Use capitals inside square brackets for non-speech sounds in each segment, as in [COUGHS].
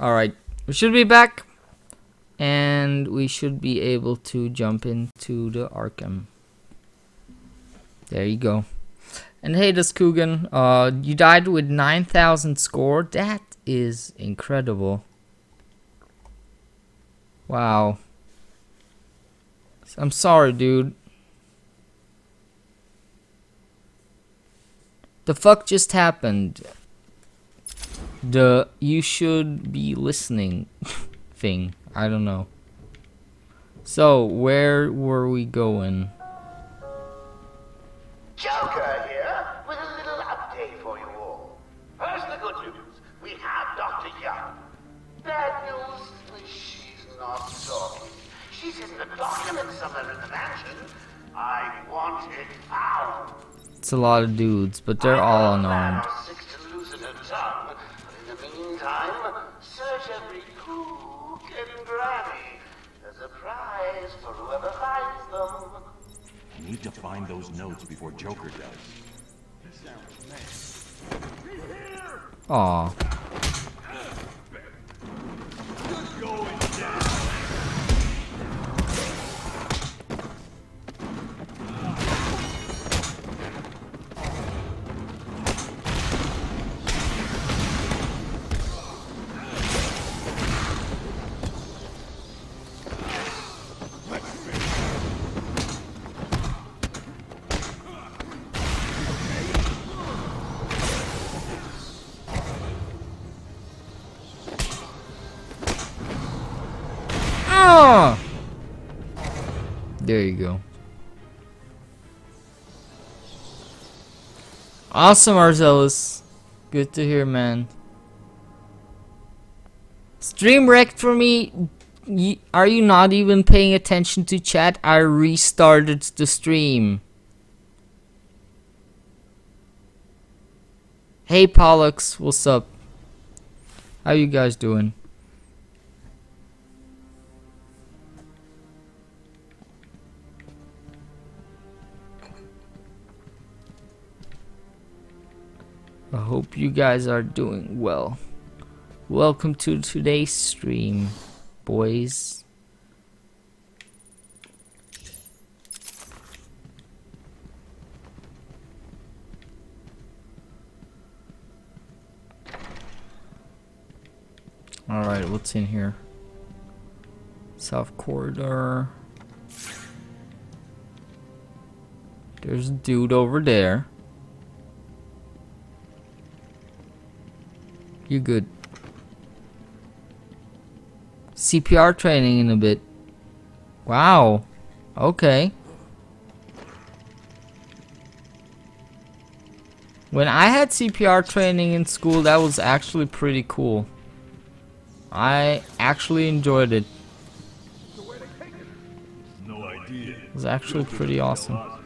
Alright, we should be back. And we should be able to jump into the Arkham. There you go. And hey, this Coogan, uh, you died with 9,000 score. That is incredible. Wow. I'm sorry, dude. The fuck just happened? The you should be listening [LAUGHS] thing. I don't know. So, where were we going? Joker here with a little update for you all. First, the good news. We have Dr. Young. Bad news, she's not talking. She's in the document somewhere in the mansion. I want it found. It's a lot of dudes, but they're all unarmed. Sick to losing her tongue, but in the meantime, search every cook and granny. There's a prize for whoever finds them. I need to find those notes before Joker does. Aw. There you go. Awesome, Arzelis. Good to hear, man. Stream wrecked for me. Are you not even paying attention to chat? I restarted the stream. Hey, Pollux, what's up? How you guys doing? I hope you guys are doing well. Welcome to today's stream, boys. Alright, what's in here? South Corridor. There's a dude over there. You good. CPR training in a bit. Wow. Okay. When I had CPR training in school, that was actually pretty cool. I actually enjoyed it. It was actually pretty awesome.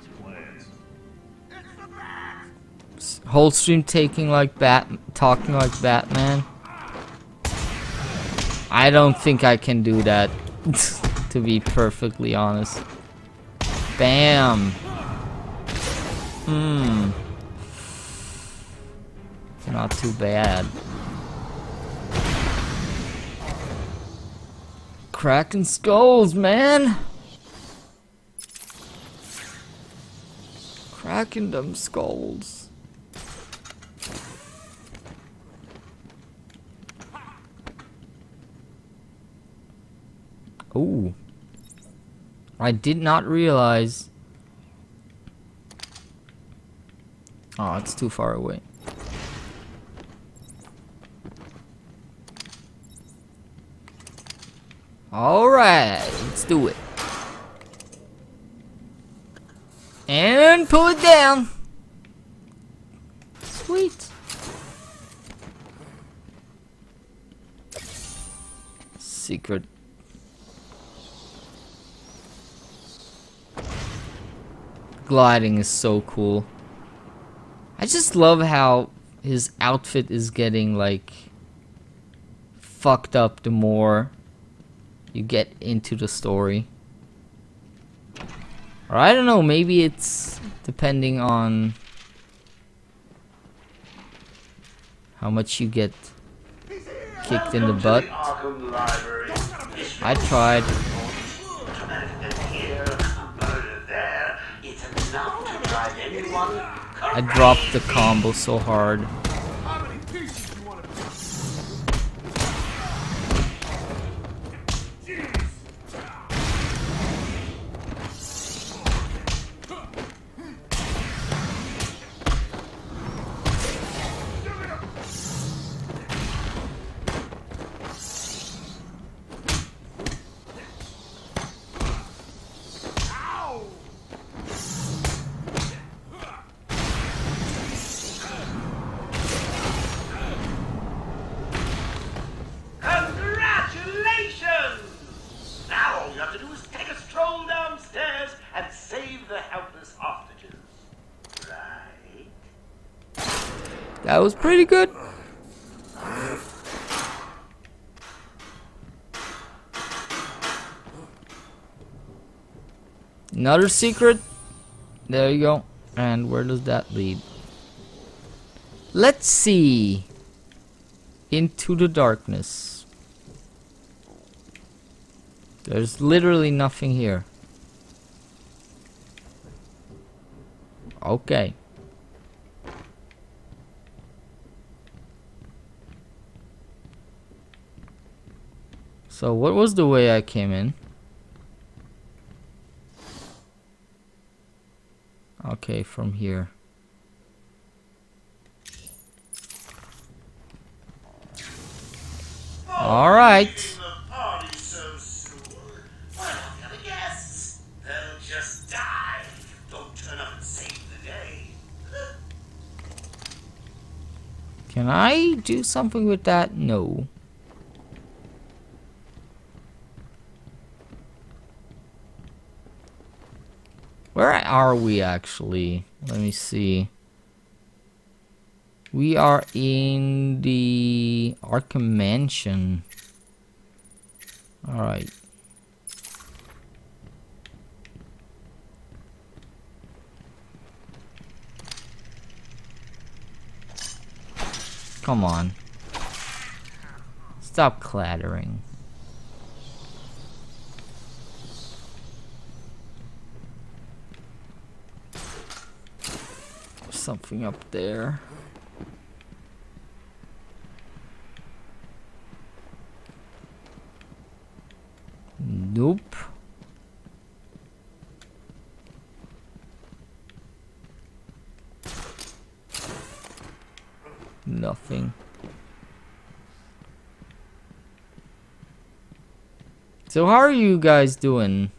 Whole stream taking like bat, talking like Batman. I don't think I can do that, [LAUGHS] to be perfectly honest. Bam. Hmm. Not too bad. Cracking skulls, man. Cracking them skulls. Ooh. I did not realize. Oh, it's too far away. Alright, let's do it. And pull it down. Sweet. Secret. Gliding is so cool. I just love how his outfit is getting like fucked up the more you get into the story. Or I don't know, maybe it's depending on how much you get kicked in the butt. I tried. I dropped the combo so hard. Another secret. There you go. And where does that lead? Let's see. Into the darkness. There's literally nothing here. Okay. So what was the way I came in? Okay, from here. All right. Can I do something with that? No. Where are we actually? Let me see. We are in the Arkham Mansion. Alright. Come on. Stop clattering. Something up there. Nope. Nothing. So how are you guys doing?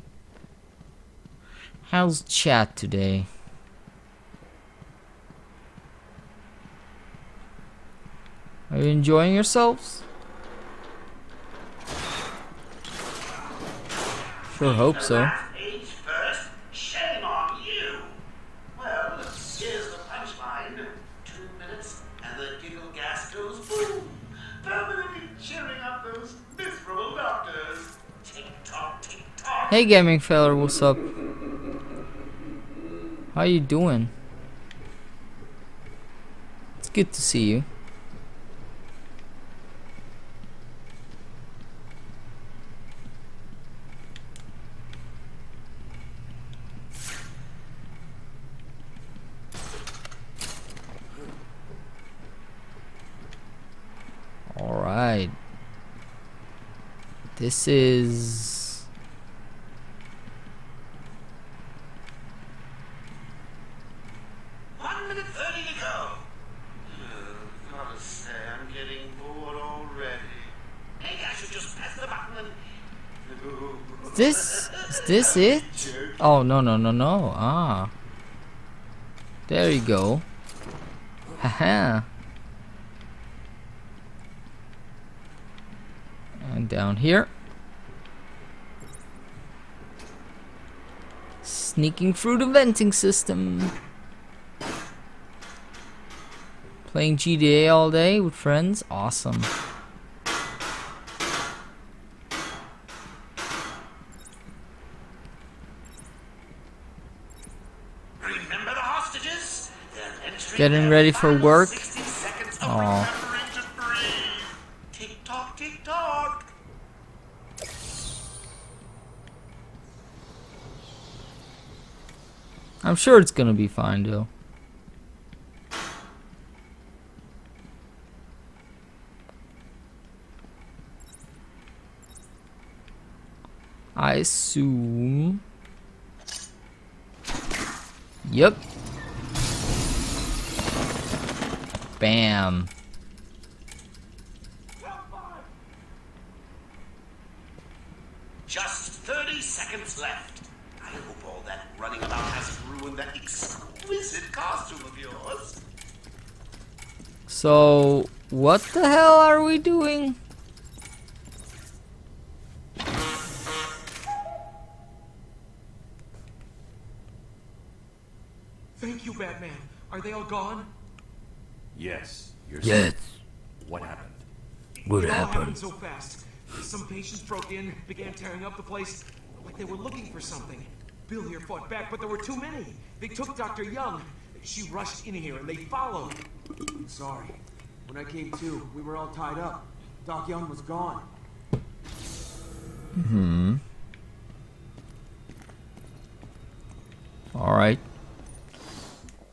How's chat today? Are you enjoying yourselves? Sure hope so. Shame on you. Well, here's the punchline. Two minutes, and the giggle gas goes boom, permanently cheering up those miserable doctors. Tick tock. Hey gaming feller, what's up? How you doing? It's good to see you. Alright. This is One minute thirty to go. Uh, gotta say, I'm getting bored already. Maybe I should just press the button and. Is this is this it? Oh no no no no. Ah. There you go. Haha. And down here. Sneaking through the venting system. Playing GTA all day with friends. Awesome. Remember the hostages? Getting ready for work? 60 I'm sure it's gonna be fine though. I assume. Yep. Bam. Just 30 seconds left. I hope all that running about hasn't ruined that exquisite costume of yours. So, what the hell are we doing? Thank you, Batman. Are they all gone? Yes, you're Yes. safe. What happened? What It all happened so fast. Some patients broke in, began tearing up the place, like they were looking for something. Bill here fought back, but there were too many. They took Dr. Young. She rushed in here and they followed. I'm Sorry. When I came to, we were all tied up. Doc Young was gone. Hmm. Alright.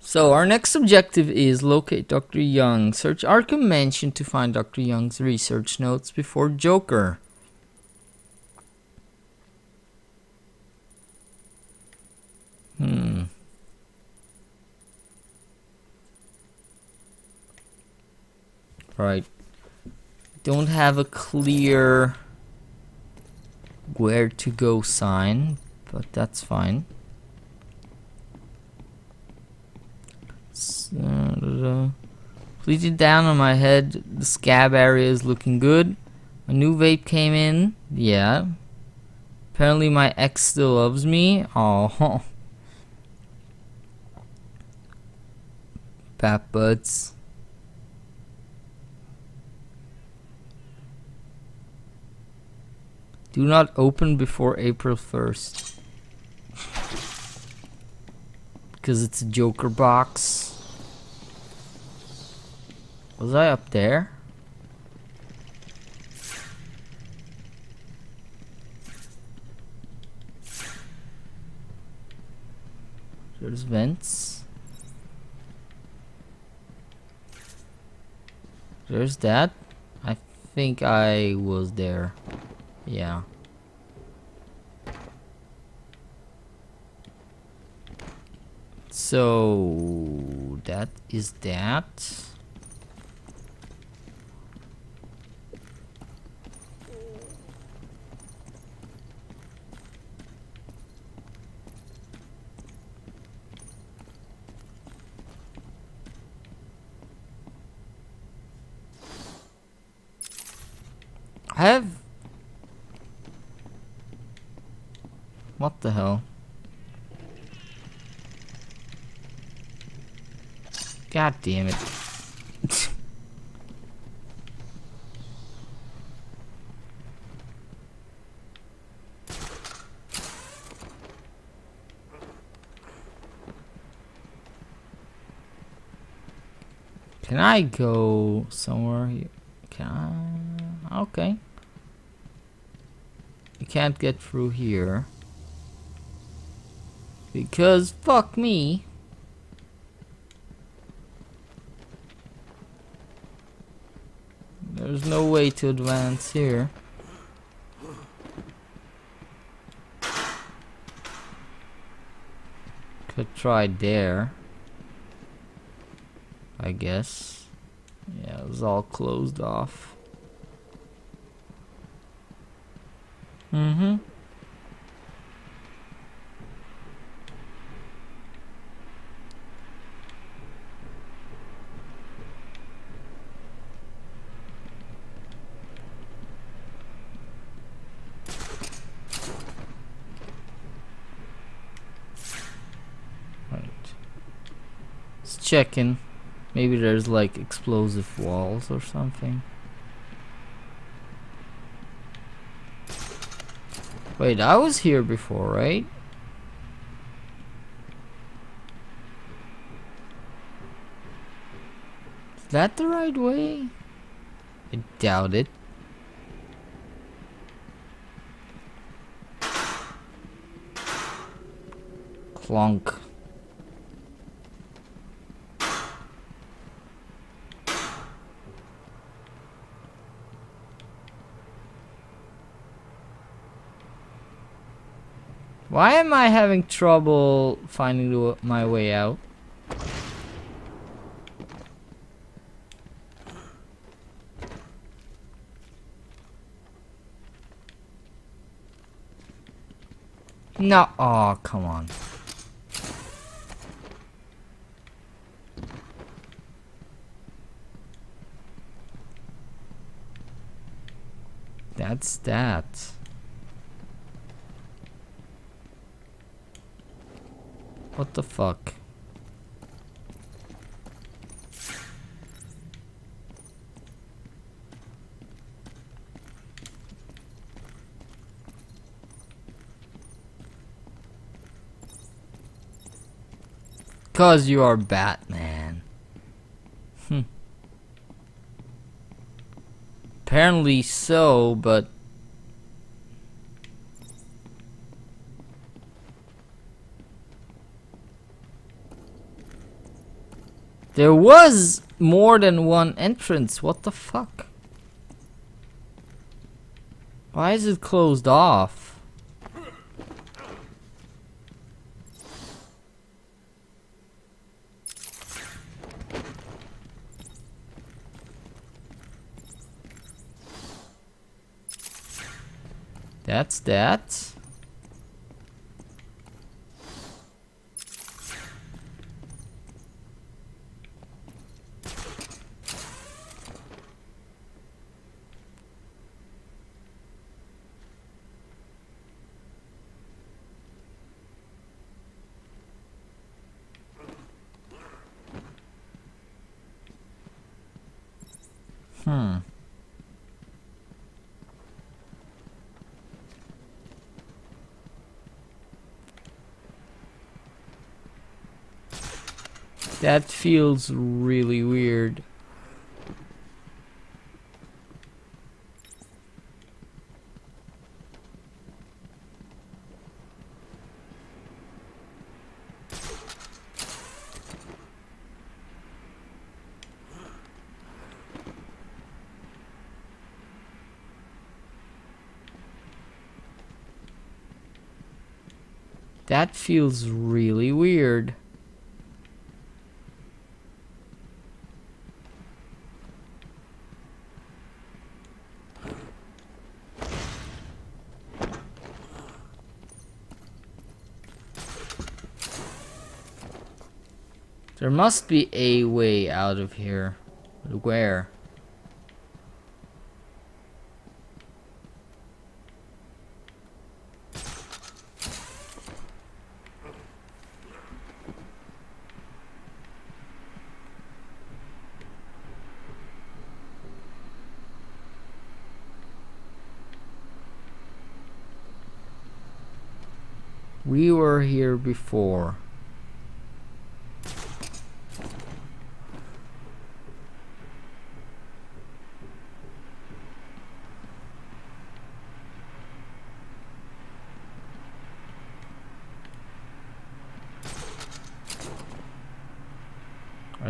So, our next objective is locate Dr. Young. Search Arkham Mansion to find Dr. Young's research notes before Joker. Hmm. Right. Don't have a clear where to go sign, but that's fine. Uh. Pleated down on my head, the scab area is looking good. A new vape came in, yeah. Apparently my ex still loves me. Oh. Bat buds. Do not open before April 1st. Because it's a Joker box. Was I up there? There's vents. There's that. I think I was there. Yeah. So that is that. I have. What the hell? God damn it. Can I go somewhere? here? Can I? Okay. You can't get through here. Because fuck me. There's no way to advance here. Could try there. I guess. Yeah, it was all closed off. Mm-hmm. Right. Let's check in. Maybe there's like explosive walls or something. Wait, I was here before, right? Is that the right way? I doubt it. Clunk. Why am I having trouble finding the, my way out? No, oh, come on. That's that. What the fuck? Cause you are Batman. Hmm. Apparently so, but There was more than one entrance. What the fuck? Why is it closed off? That's that. Hmm. That feels really weird. That feels really weird. There must be a way out of here. Where? We were here before.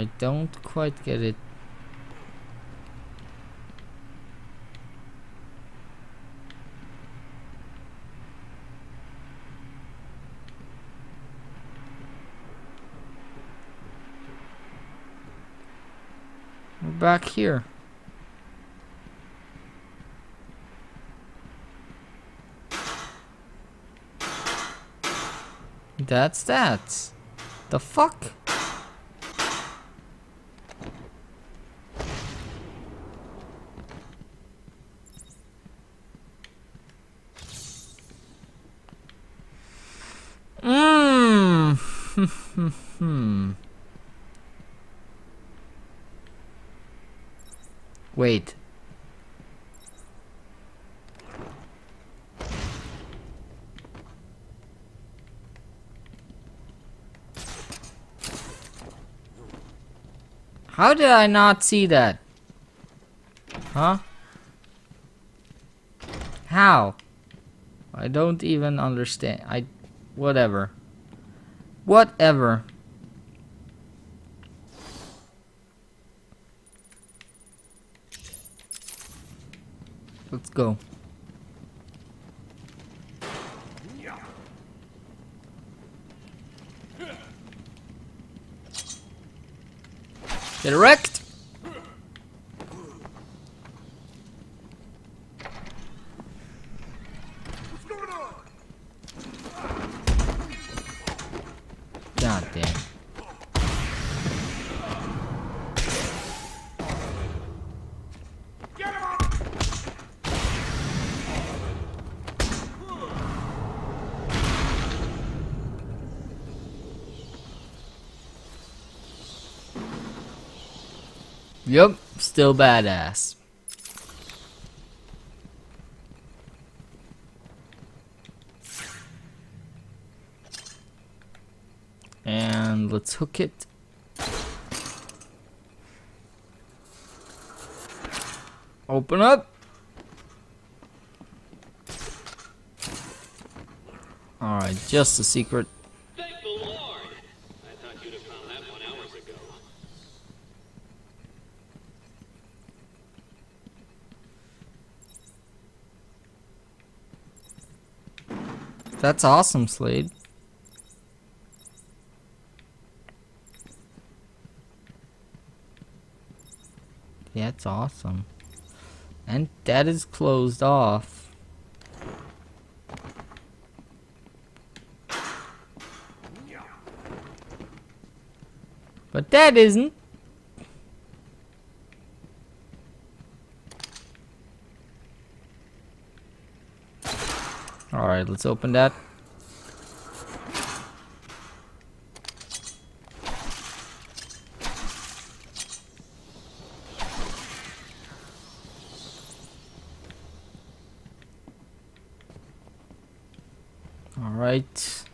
I don't quite get it. We're back here. That's that. The fuck? Mmm. hmm. Wait. How did I not see that? Huh? How? I don't even understand. I whatever. Whatever. go. Get a wreck. Still badass. And let's hook it. Open up. Alright, just a secret. Thank the Lord! I thought you'd have found that one hours ago. That's awesome, Slade. Yeah, it's awesome. And that is closed off. But that isn't. Alright, let's open that. Alright.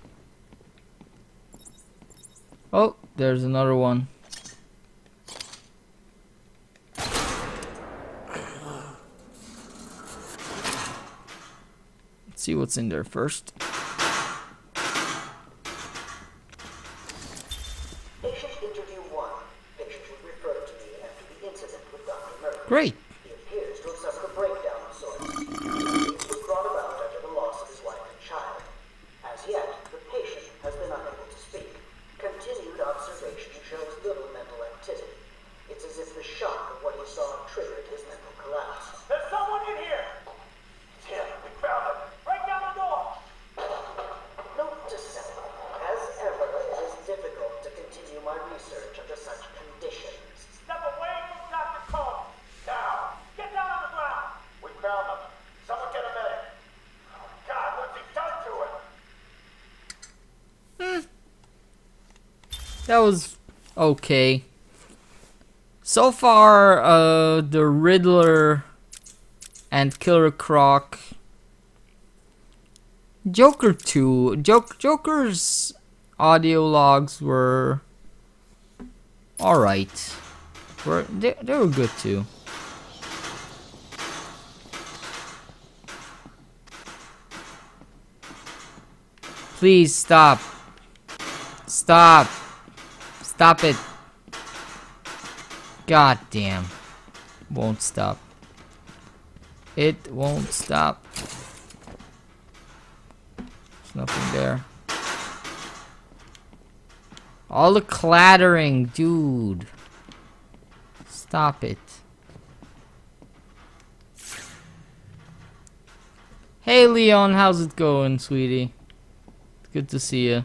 Oh, there's another one. Let's see what's in there first. Patient interview one. Patient was referred to me after the incident with Dr. Mercury. Great. He appears to have suffered a breakdown of sorts. This was brought about after the loss of his wife and child. As yet, the patient has been unable to speak. Continued observation shows little mental activity. It's as if the shock of what he saw triggered his mental collapse. There's someone in here! Tim, we found him! Break down the door! Note to self, as ever, it is difficult to continue my research under such conditions. Step away from Dr. Cole! Now! Get down on the ground! We found him. Someone get a medic. Oh, God, what's he done to him? That was okay. So far, uh, the Riddler and Killer Croc. Joker 2. Jok- Joker's audio logs were alright. Were they, they were good too. Please stop. Stop. Stop it. God damn. Won't stop. It won't stop. There's nothing there. All the clattering, dude. Stop it. Hey Leon, how's it going, sweetie? Good to see you.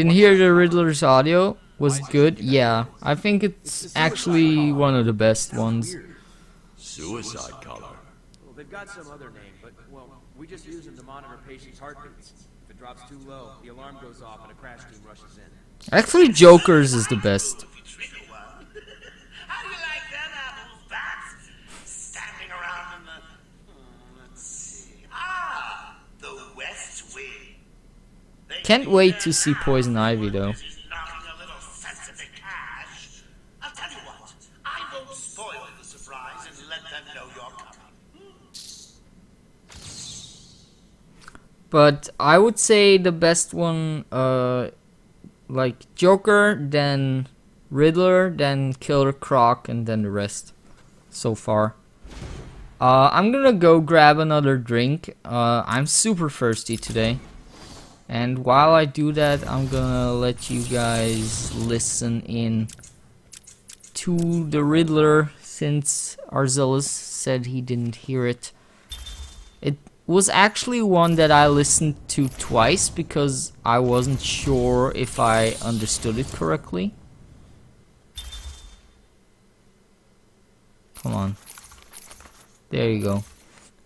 Didn't hear the Riddler's audio. Was good? Yeah, I think it's actually one of the best ones. Suicide collar. Well, they've got some other name, but, well, we just use them to monitor patients' heartbeats. If it drops too low, the alarm goes off and a crash team rushes in. Actually, Joker's is the best. How do you like them apples, Bats? Standing around in the... Oh, let's see. Ah, the West Wing. Can't wait to see Poison Ivy though. But I would say the best one, uh, like Joker, then Riddler, then Killer Croc, and then the rest so far. Uh, I'm gonna go grab another drink. Uh, I'm super thirsty today. And while I do that, I'm gonna let you guys listen in to the Riddler since Arzelis said he didn't hear it. It was actually one that I listened to twice because I wasn't sure if I understood it correctly. Come on. There you go.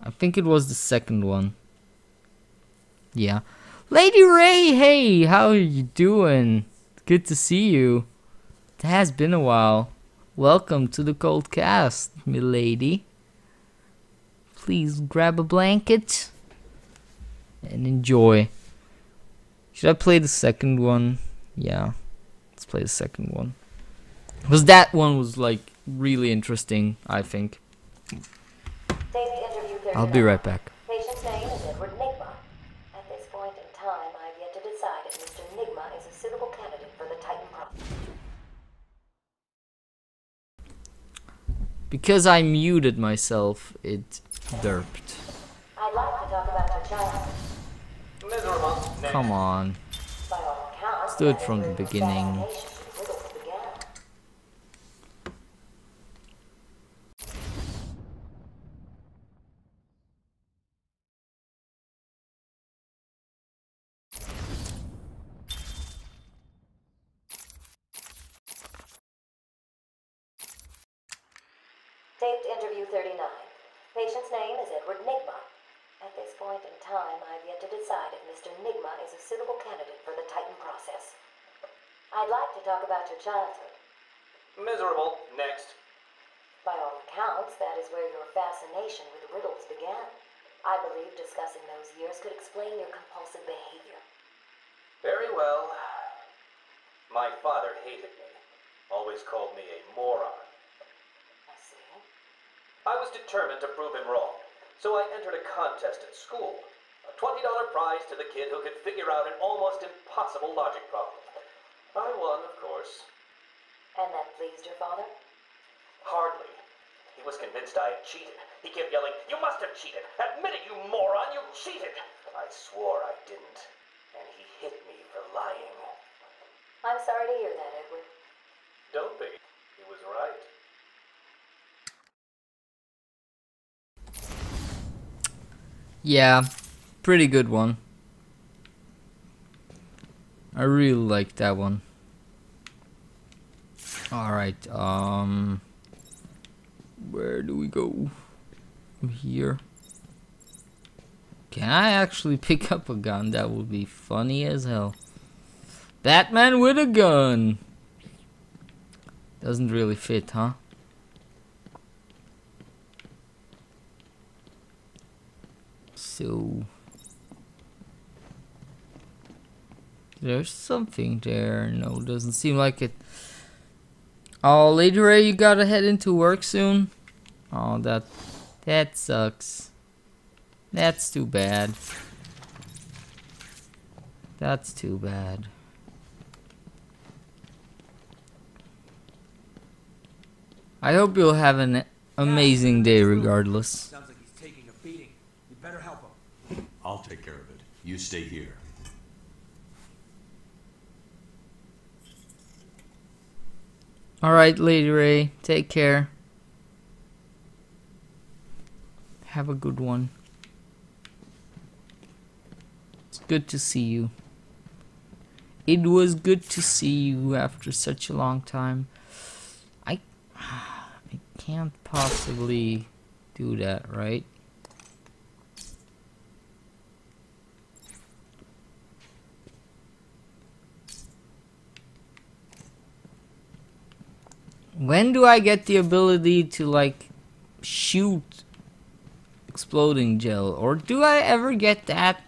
I think it was the second one. Yeah. Lady Ray, hey, how are you doing? Good to see you. It has been a while. Welcome to the cold cast, milady. Please grab a blanket and enjoy. Should I play the second one? Yeah. Let's play the second one. Because that one was like really interesting, I think. I'll be right back. Patient's name is Edward Nigma. At this point in time, I've yet to decide if Mr. Nigma is a suitable candidate for the Titan project. Because I muted myself, it derped. I'd like to talk about your child. Come on. By all accounts, Let's do it from the your beginning. fascination with riddles began. Taped interview 39. Patient's name is Edward Nigma. At this point in time, I've yet to decide if Mr. Nigma is a suitable candidate for the Titan process. I'd like to talk about your childhood. Miserable. Next. By all accounts, that is where your fascination with riddles began. I believe discussing those years could explain your compulsive behavior. Very well. My father hated me. Always called me a moron. I see. I was determined to prove him wrong, so I entered a contest at school. A $20 prize to the kid who could figure out an almost impossible logic problem. I won, of course. And that pleased your father? Hardly. He was convinced I had cheated. He kept yelling, You must have cheated! Admit it, you moron! You cheated! I swore I didn't. And he hit me for lying. I'm sorry to hear that, Edward. Don't be. He was right. Yeah, pretty good one. I really like that one. Alright, um... Where do we go? From Here. Can I actually [LAUGHS] pick up a gun? That would be funny as hell. Batman with a gun! Doesn't really fit, huh? So... There's something there. No, doesn't seem like it. Oh, Lady Ray, you gotta head into work soon? Oh, that... That sucks. That's too bad. That's too bad. I hope you'll have an amazing day regardless. Sounds like he's taking a beating. You better help him. I'll take care of it. You stay here. Alright, Lady Ray, take care. Have a good one. It's good to see you. It was good to see you after such a long time. I I can't possibly do that, right? When do I get the ability to like shoot exploding gel or do I ever get that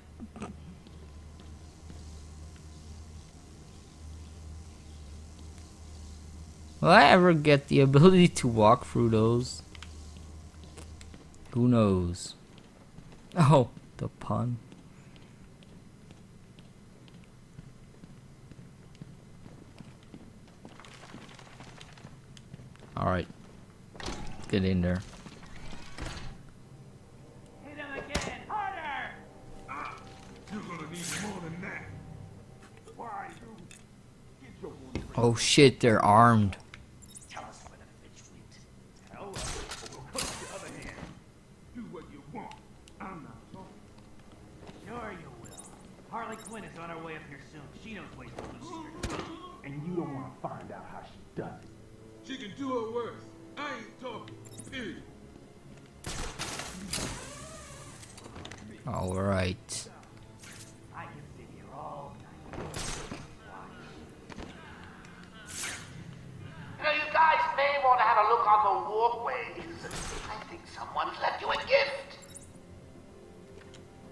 Will I ever get the ability to walk through those? Who knows? Oh, the pun. Alright. Get in there. Hit him again, harder! You're gonna need more than that. Why you? Get your wound Oh shit, they're armed. All night. You know, you guys may want to have a look on the walkways. I think someone's left you a gift.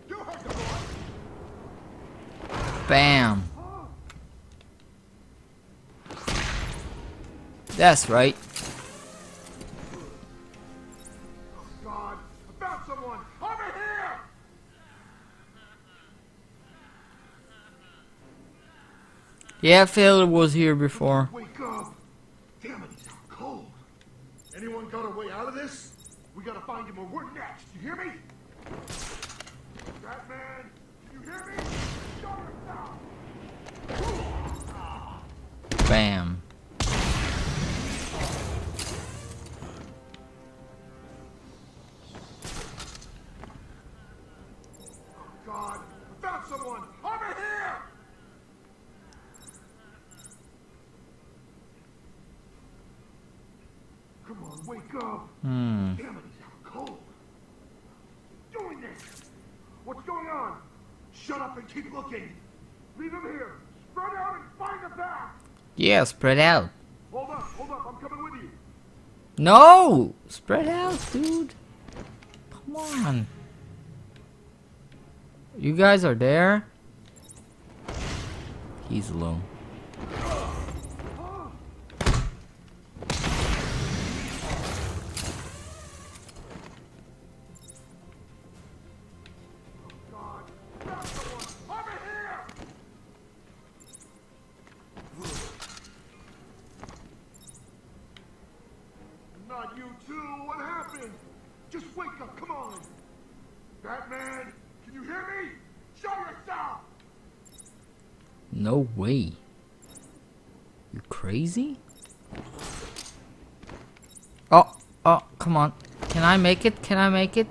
You heard the boy. Bam. That's right. Yeah, Failure was here before. Wake up. Damn it, he's out cold. Anyone got a way out of this? We gotta find him or we're next. You hear me? Batman, you hear me? Show yourself. Bam. God, I found someone. Over here. Come on, wake up. Hmm. Damn it, he's out cold. Doing this. What's going on? Shut up and keep looking. Leave him here. Spread out and find the path. Yeah, spread out. Hold up, hold up. I'm coming with you. No! Spread out, dude. Come on. You guys are there? He's alone. Come on. Can I make it? Can I make it?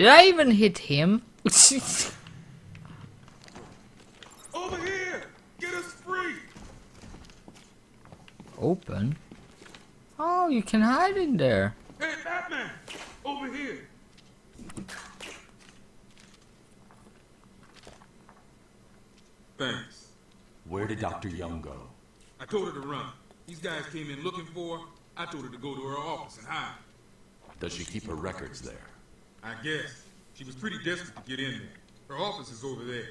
Did I even hit him? [LAUGHS] Over here. Get us free. Open? Oh, you can hide in there. Hey, Batman. Over here. Thanks. Where did Dr. Young go? I told her to run. These guys came in looking for her. I told her to go to her office and hide. Does she keep her records there? I guess. She was pretty desperate to get in there. Her office is over there.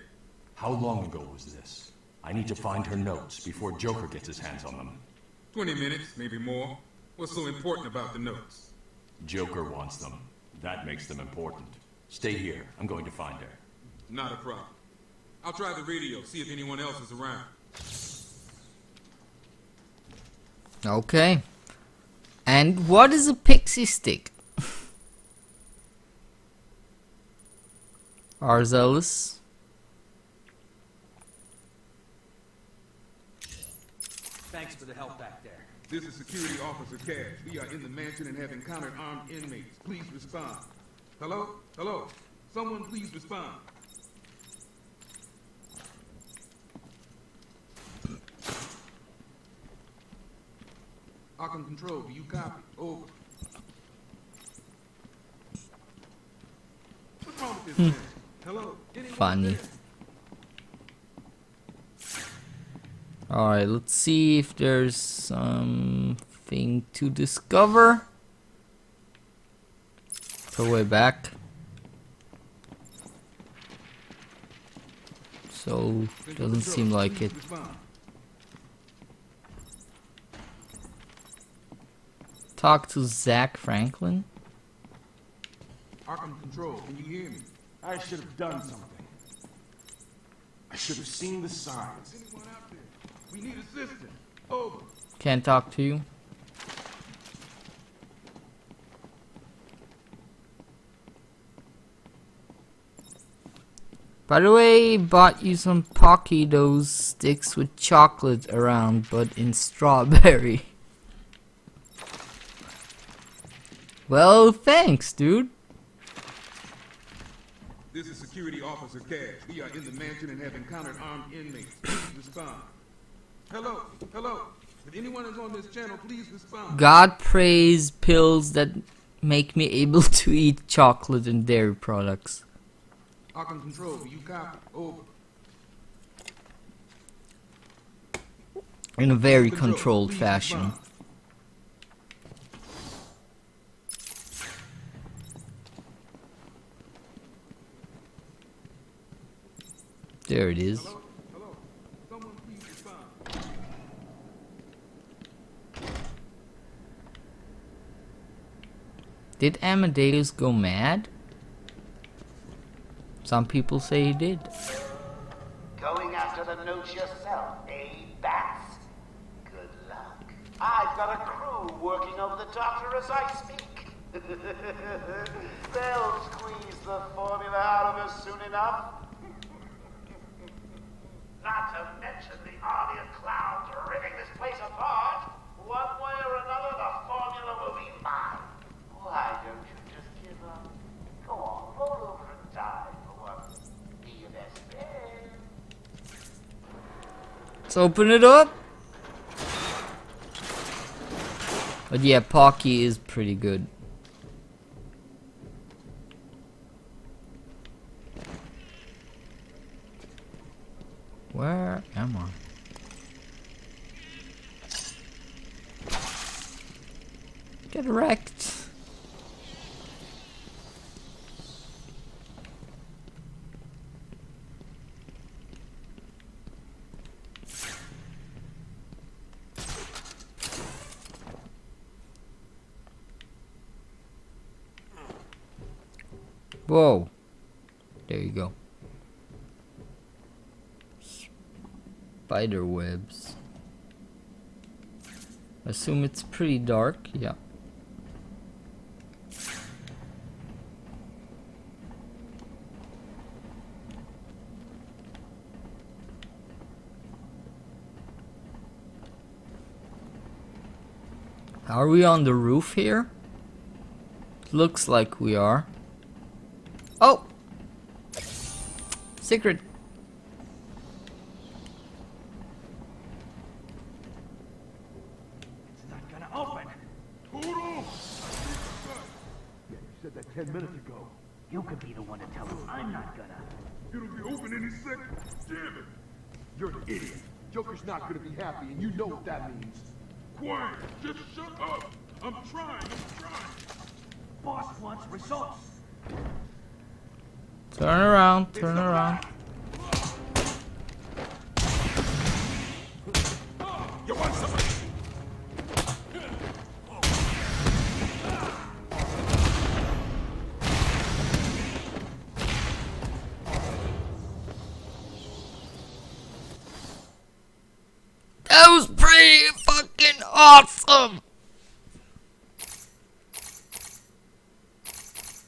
How long ago was this? I need to find her notes before Joker gets his hands on them. 20 minutes, maybe more. What's so important about the notes? Joker wants them. That makes them important. Stay here. I'm going to find her. Not a problem. I'll try the radio, see if anyone else is around. Okay. And what is a pixie stick? Arzelis? Thanks for the help back there. This is Security Officer Cash. We are in the mansion and have encountered armed inmates. Please respond. Hello? Hello? Someone please respond. Arkham Control, do you copy? Over. What's wrong with this man? Hello? Funny. Alright, let's see if there's something to discover. So way back. So doesn't seem like it. Talk to Zach Franklin. Arkham Control, can you hear me? I should have done something. I should have seen the signs. We need assistance. Over. Can't talk to you. By the way, bought you some Pocky those sticks with chocolate around, but in strawberry. [LAUGHS] Well, thanks, dude. Security Officer Cash. We are in the mansion and have encountered armed inmates. Please respond. Hello? Hello? If anyone is on this channel, please respond. God praise pills that make me able to eat chocolate and dairy products. Arkham Control, you copy? Over. In a very controlled fashion. There it is. Did Amadeus go mad? Some people say he did. Going after the notes yourself, eh, Bats? Good luck. I've got a crew working over the doctor as I speak. [LAUGHS] They'll squeeze the formula out of us soon enough. Not to mention the army of clowns ripping this place apart. One way or another, the formula will be mine. Why don't you just give up? Go on, roll over and die for once. Be your best friend. Let's open it up. But yeah, Pocky is pretty good. Where am I? Get wrecked. Whoa. There you go. Spider webs. Assume it's pretty dark. Yeah. Are we on the roof here? Looks like we are. Oh! Secret. It's not gonna open. Hold on! Yeah, you said that ten minutes ago. You could be the one to tell him. I'm not gonna. It'll be open any second. Damn it! You're an idiot. Joker's not gonna be happy, and you know what that means. Quiet! Just shut up! I'm trying, I'm trying! Boss wants results. Turn around, turn around. You want somebody? That was pretty fucking awesome!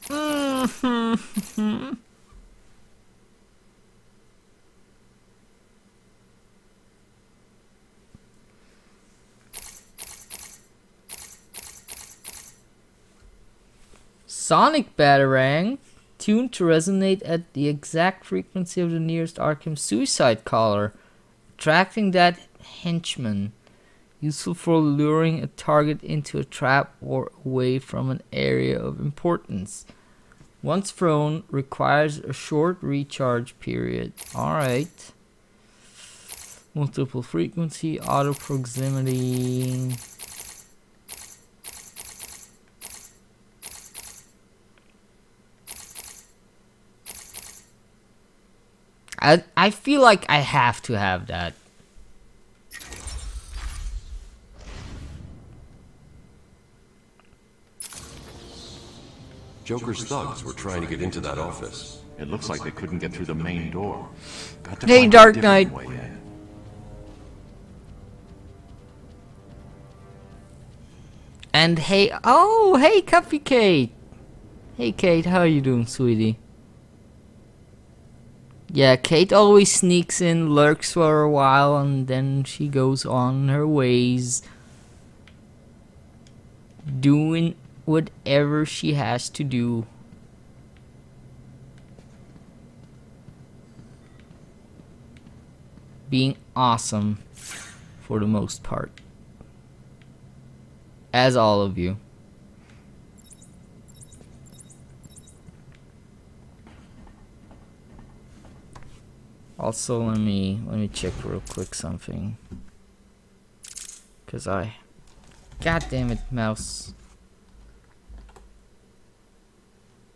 Mhm. Sonic Batarang, tuned to resonate at the exact frequency of the nearest Arkham suicide collar, attracting that henchman. Useful for luring a target into a trap or away from an area of importance. Once thrown, requires a short recharge period. Alright. Multiple frequency, auto proximity. I I feel like I have to have that. Joker's thugs were trying to get into that office. It looks like they couldn't get through the main door. Got Hey, Dark Knight. And hey, oh, hey, Coffee Kate. Hey, Kate, how are you doing, sweetie? Yeah, Kate always sneaks in, lurks for a while, and then she goes on her ways, doing whatever she has to do. Being awesome for the most part. As all of you. Also, let me let me check real quick something. Cause I, God damn it, mouse.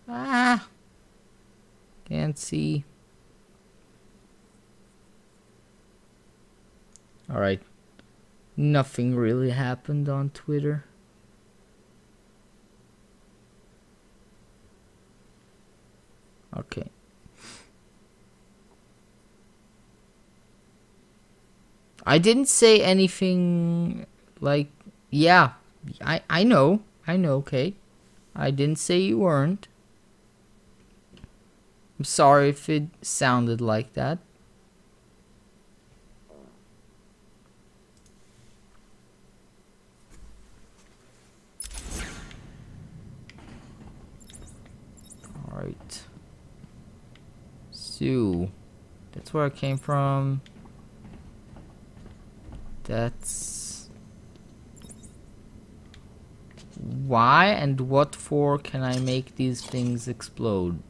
Ah, can't see. All right, nothing really happened on Twitter. Okay. I didn't say anything like yeah, I I know. I know, Kate. I didn't say you weren't. I'm sorry if it sounded like that. Alright. So, that's where I came from. That's... Why and what for can I make these things explode?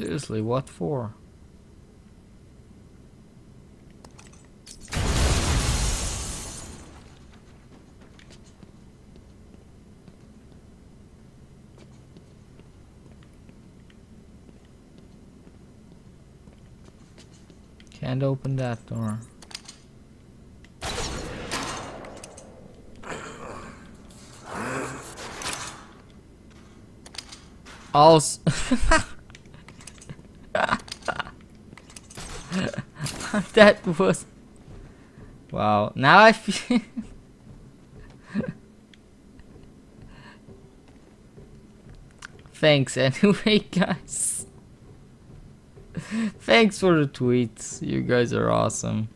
Seriously, what for? Can't open that door. Also, [LAUGHS] [LAUGHS] that was wow. Now I feel. [LAUGHS] Thanks anyway, guys. Thanks for the tweets. You guys are awesome.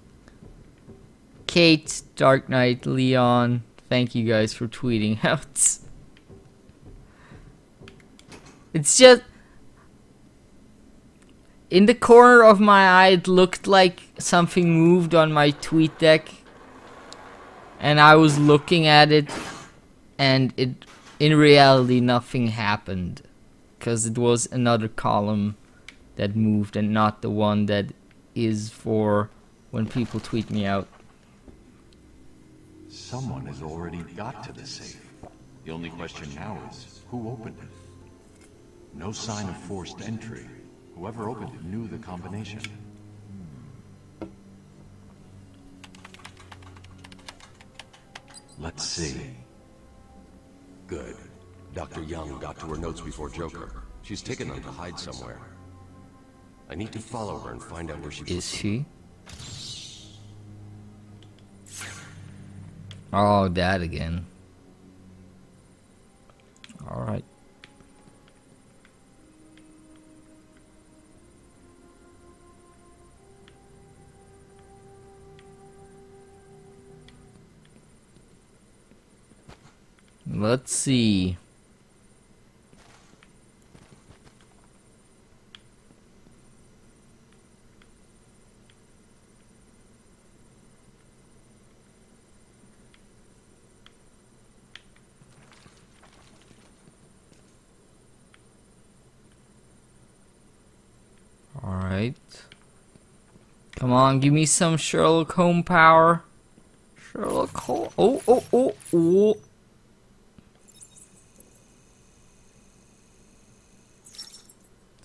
Kate, Dark Knight, Leon, thank you guys for tweeting out. It's just in the corner of my eye it looked like something moved on my tweet deck and I was looking at it and it in reality nothing happened because it was another column that moved and not the one that is for when people tweet me out. Someone has already got to the safe. The only question now is, who opened it? No sign of forced entry. Whoever opened it knew the combination. Let's see. Good. Dr. Young got to her notes before Joker. She's taken them to hide somewhere. I need to follow her and find out where she Is she? Oh, that again. Alright. Let's see. Alright. Come on, give me some Sherlock Holmes power. Sherlock Holmes. Oh, oh, oh, oh.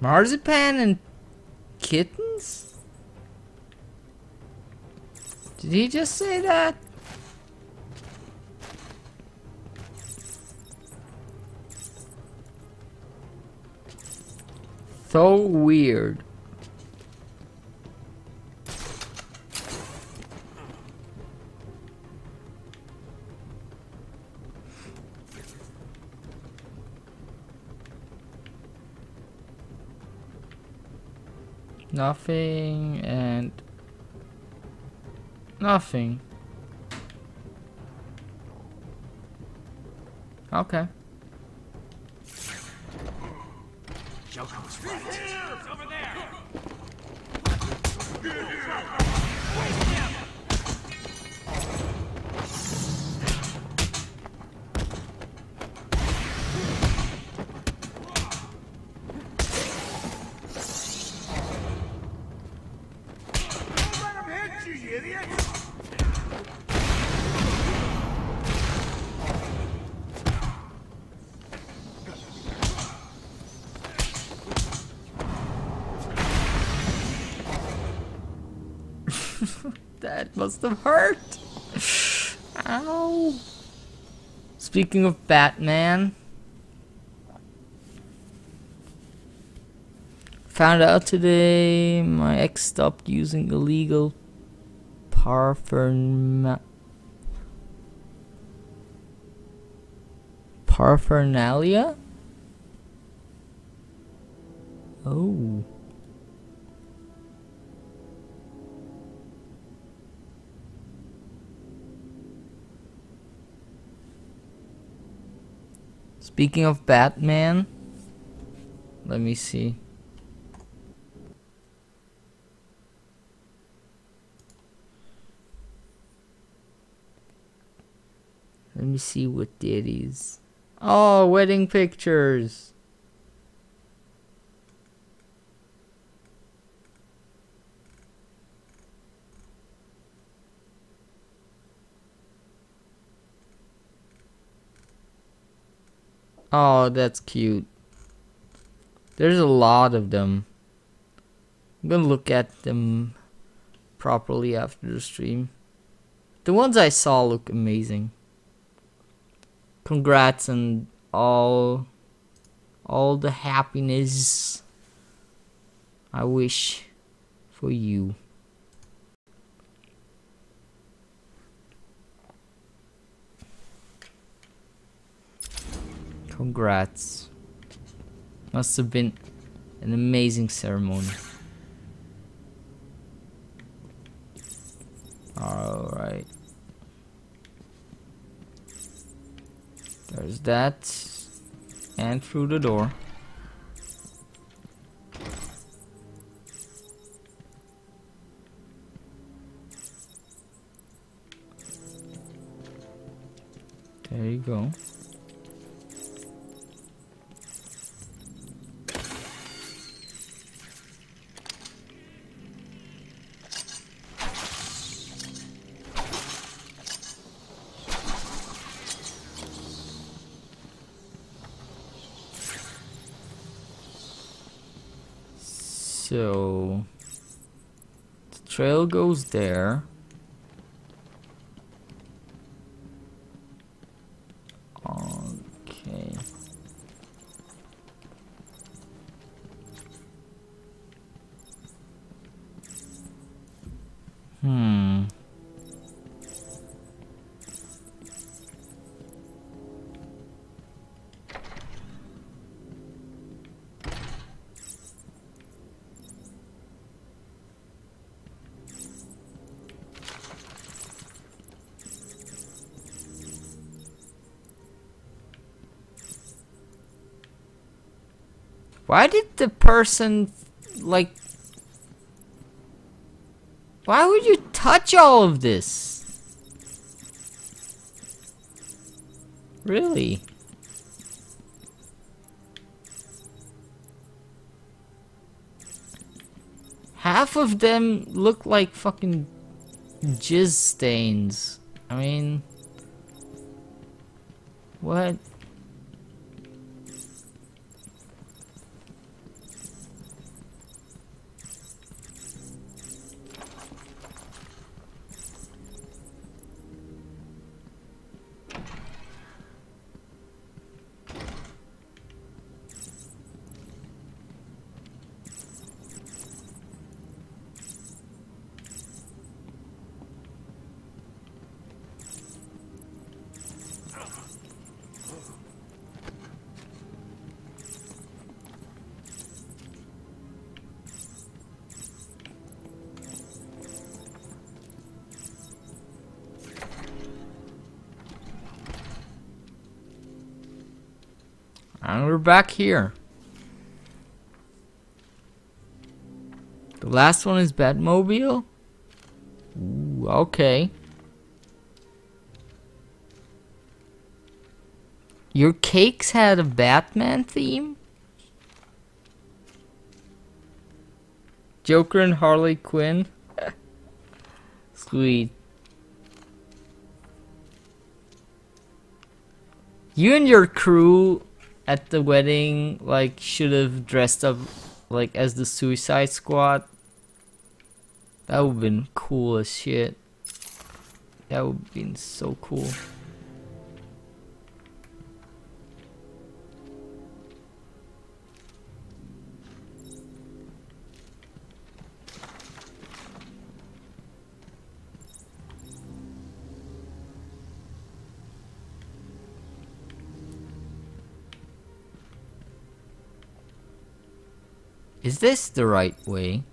Marzipan and kittens? Did he just say that? So weird. Nothing and nothing. Okay. Must have hurt. Ow. Speaking of Batman, found out today my ex stopped using illegal parapherna- paraphernalia. Oh. Speaking of Batman, let me see. Let me see what it is. Oh, wedding pictures. Oh, that's cute. There's a lot of them. I'm gonna look at them properly after the stream. The ones I saw look amazing. Congrats and all all the happiness I wish for you. Congrats. Must have been an amazing ceremony. Alright. There's that. And through the door. There you go. So the trail goes there. Why did the person, like... Why would you touch all of this? Really? Half of them look like fucking jizz stains. I mean... What? Back here. The last one is Batmobile? Ooh, okay. Your cakes had a Batman theme? Joker and Harley Quinn? [LAUGHS] Sweet. You and your crew at the wedding like should have dressed up like as the Suicide Squad. That would have been cool as shit. That would have been so cool. Is this the right way?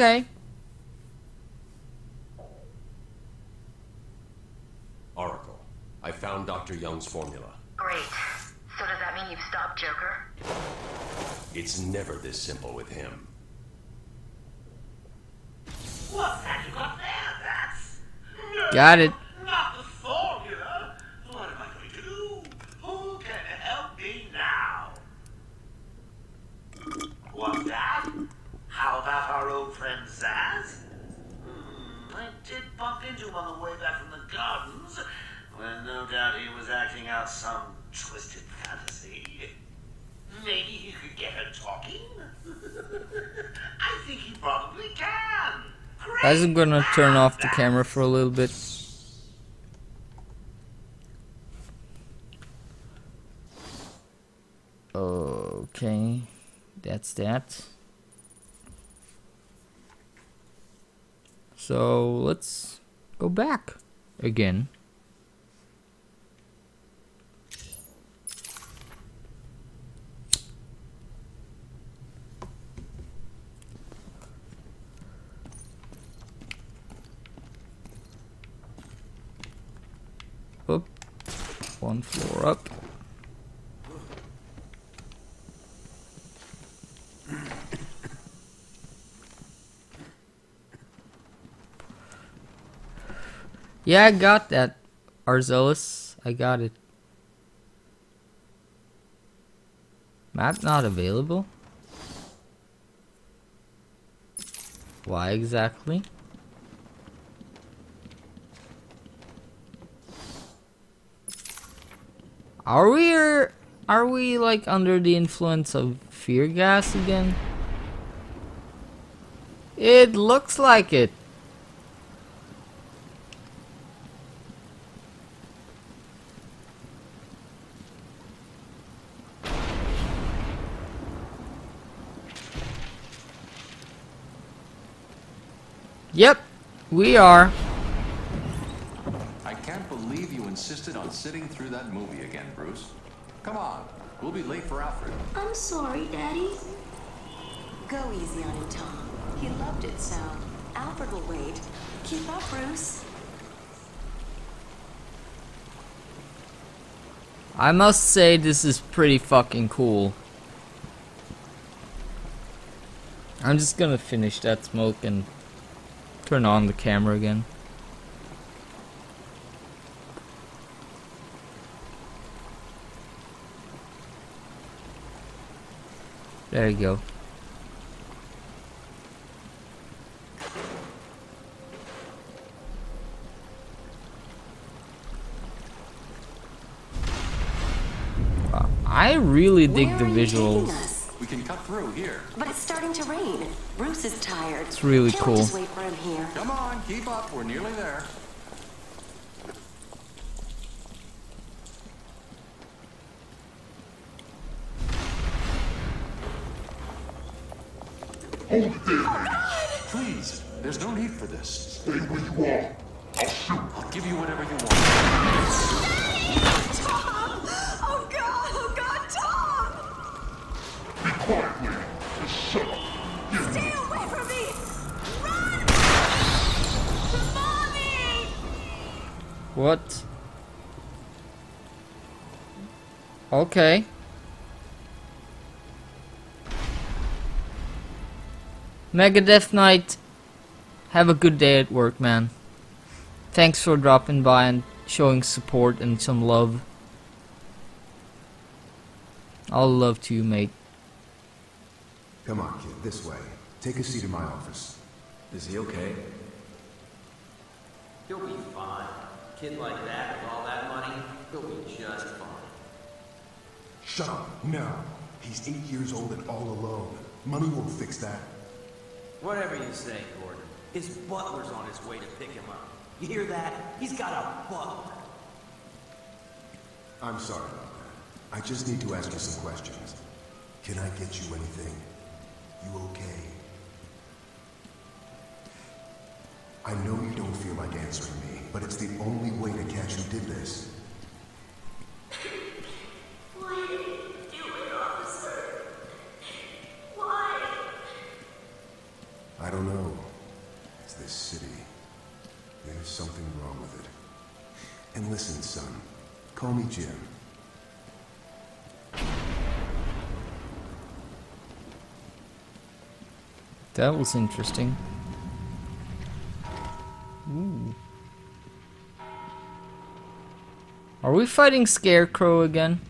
Okay. Oracle, I found Dr. Young's formula. Great. So does that mean you've stopped Joker? It's never this simple with him. What's that you got there? That's... No, Got it. Gonna turn off the camera for a little bit. Okay, that's that. So let's go back again. Up, one floor up. Yeah, I got that, Arzelis. I got it. Map not available? Why exactly? Are we er, are we like under the influence of fear gas again? It looks like it. Yep, we are. I can't believe you insisted on sitting through that movie again, Bruce. Come on, we'll be late for Alfred. I'm sorry, Daddy. Go easy on him, Tom. He loved it so. Alfred will wait. Keep up, Bruce. I must say this is pretty fucking cool. I'm just gonna finish that smoke and turn on the camera again. There you go. Wow, I really dig Where the are you taking visuals. Us? We can cut through here. But it's starting to rain. Bruce is tired. It's really Can't cool. Just wait for him here. Come on, keep up. We're nearly there. Hold it there. Oh, Please, there's no need for this. Stay where you are. I'll shoot. I'll give you whatever you want. What? Okay. Megadeth Knight, have a good day at work, man. Thanks for dropping by and showing support and some love. All love to you, mate. Come on, kid, this way. Take a seat in my office. Is he okay? He'll be fine. Kid like that with all that money, he'll be just fine. Shut up. No. He's eight years old and all alone. Money won't fix that. Whatever you say, Gordon. His butler's on his way to pick him up. You hear that? He's got a butler. I'm sorry about that. I just need to ask you some questions. Can I get you anything? You okay? I know you don't feel like answering me, but it's the only way to catch who did this. Why did you do it, officer? Why? I don't know. It's this city. There's something wrong with it. And listen, son. Call me Jim. That was interesting. Ooh. Are we fighting Scarecrow again?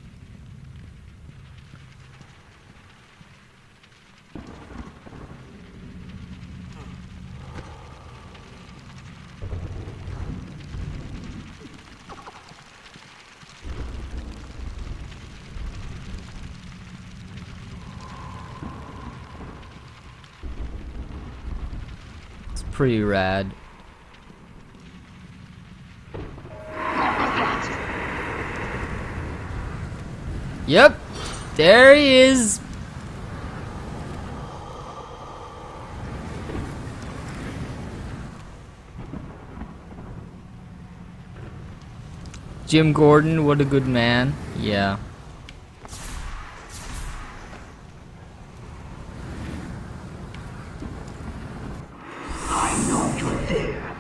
It's pretty rad. Yep, there he is. Jim Gordon, what a good man. Yeah. I know you're there.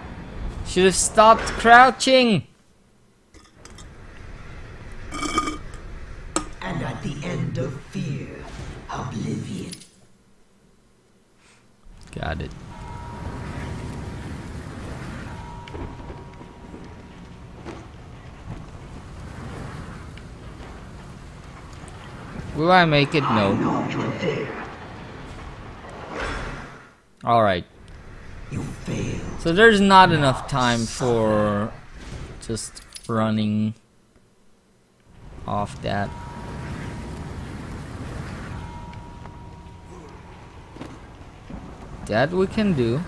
Should have stopped crouching. And at the end of fear, oblivion. It. Will I make it? No. know you're there. Alright. So there's not enough time for just running off that. That we can do.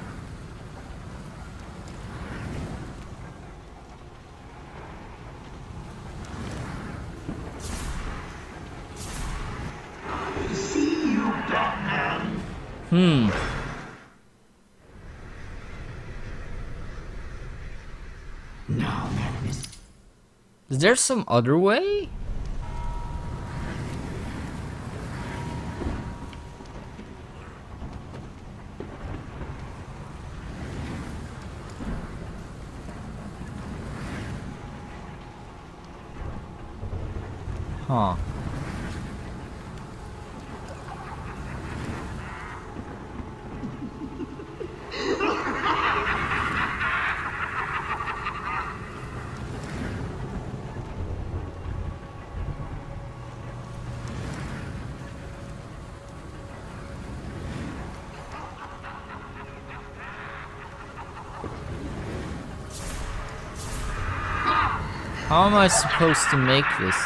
Hmm. Is there some other way? Huh. How am I supposed to make this?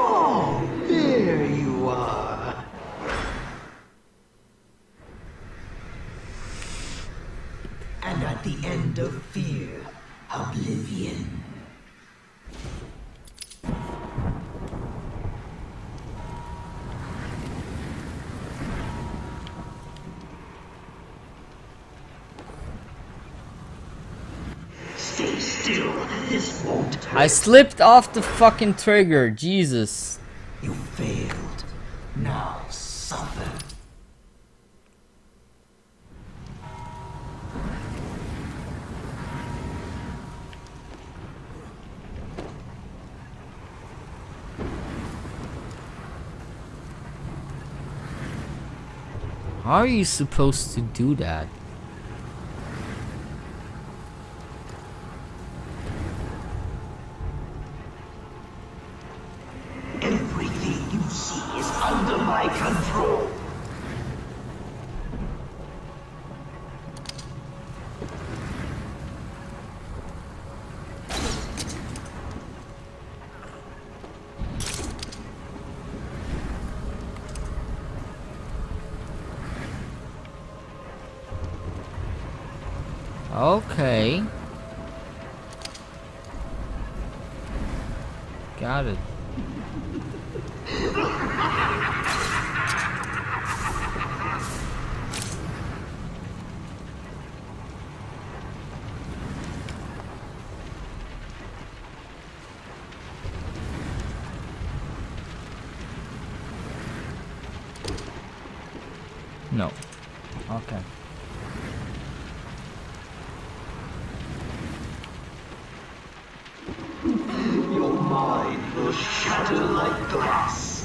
Oh, there you are. And at the end of fear, oblivion. Stay still. This won't hurt. I slipped off the fucking trigger, Jesus. You failed. Now suffer. How are you supposed to do that? Okay. Got it. No. Okay. Your mind will shatter like glass.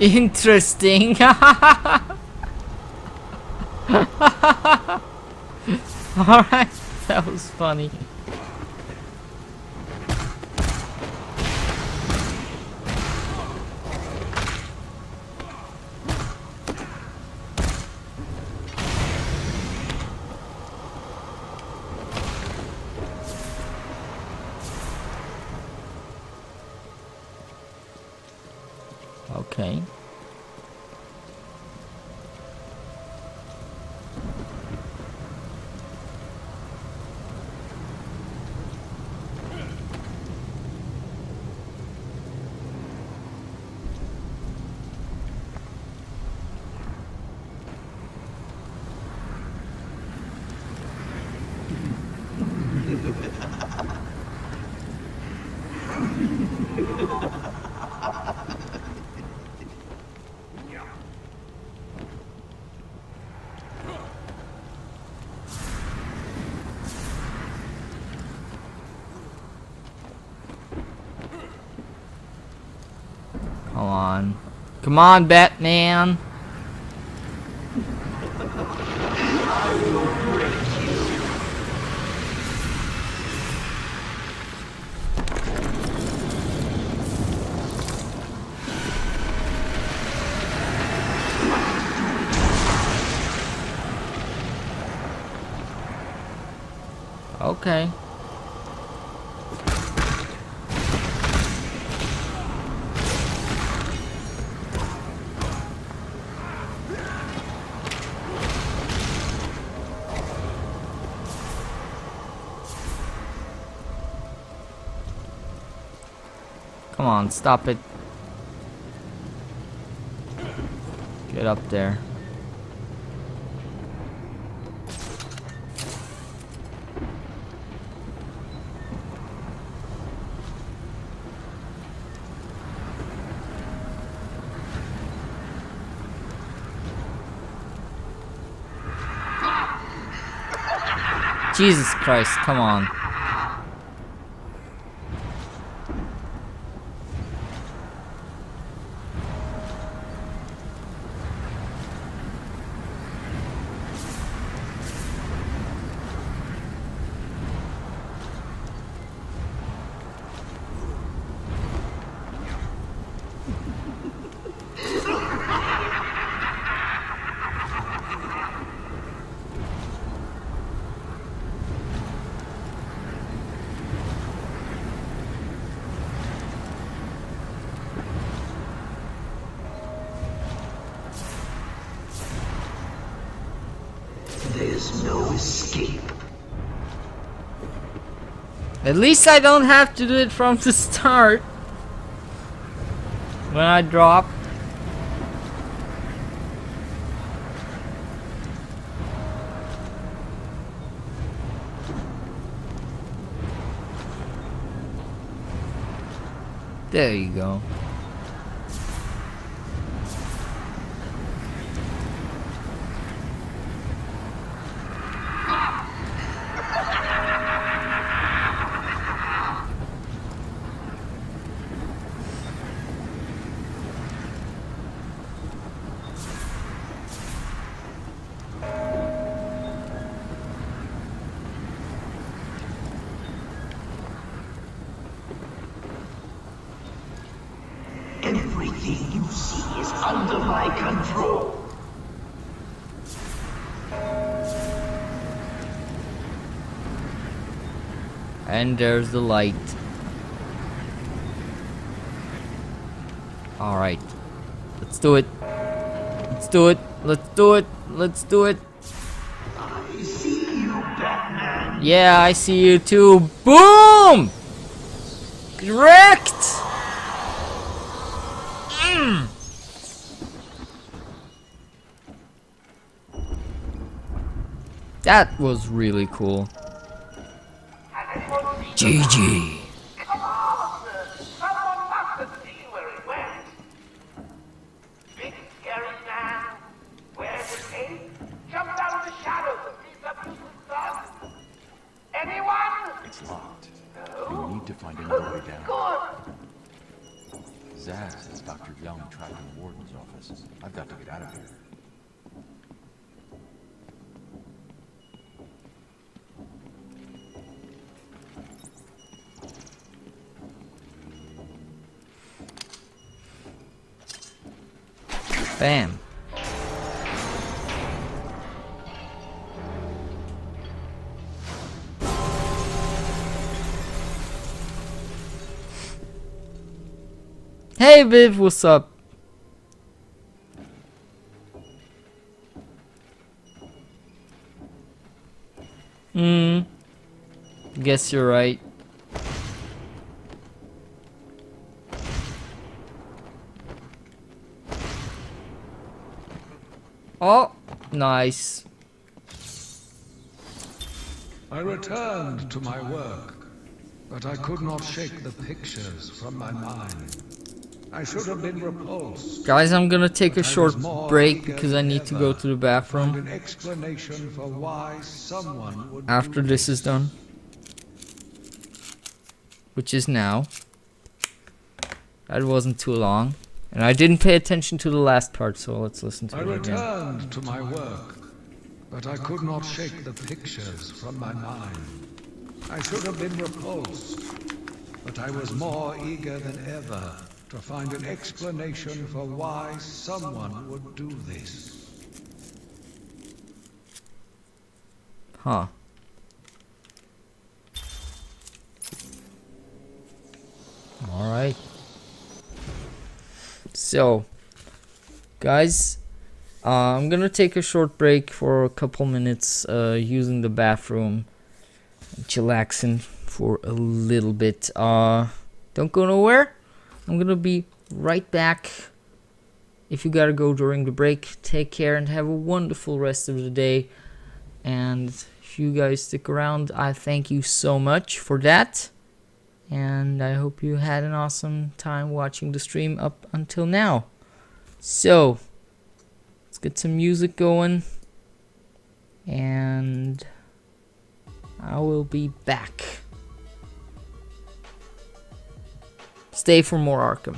Interesting. [LAUGHS] [LAUGHS] Alright, that was funny. Okay. Come on. Come on, Batman. Stop it. Get up there. Jesus Christ, come on. No escape. At least I don't have to do it from the start. When I drop. There you go. And there's the light. Alright. Let's do it. Let's do it. Let's do it. Let's do it. I see you, Batman. Yeah, I see you too. Boom! Correct! Mm. That was really cool. GG. Hey Viv, what's up? Hmm. Guess you're right. Oh, nice. I returned to my work, but I could not shake the pictures from my mind. I should have been repulsed. Guys, I'm gonna take a short break because I need to go to the bathroom an explanation for why someone would after this is done. Which is now. That wasn't too long. And I didn't pay attention to the last part, so let's listen to I it again. returned to my work, but I could not shake the pictures from my mind. I should have been repulsed, but I was more eager than ever to find an explanation for why someone would do this. Huh. Alright. So, guys, uh, I'm gonna take a short break for a couple minutes uh, using the bathroom, chillaxing for a little bit. Uh, don't go nowhere. I'm gonna be right back. If you gotta go during the break, take care and have a wonderful rest of the day. And if you guys stick around, I thank you so much for that. And I hope you had an awesome time watching the stream up until now. So, let's get some music going. And I will be back. Stay for more Arkham.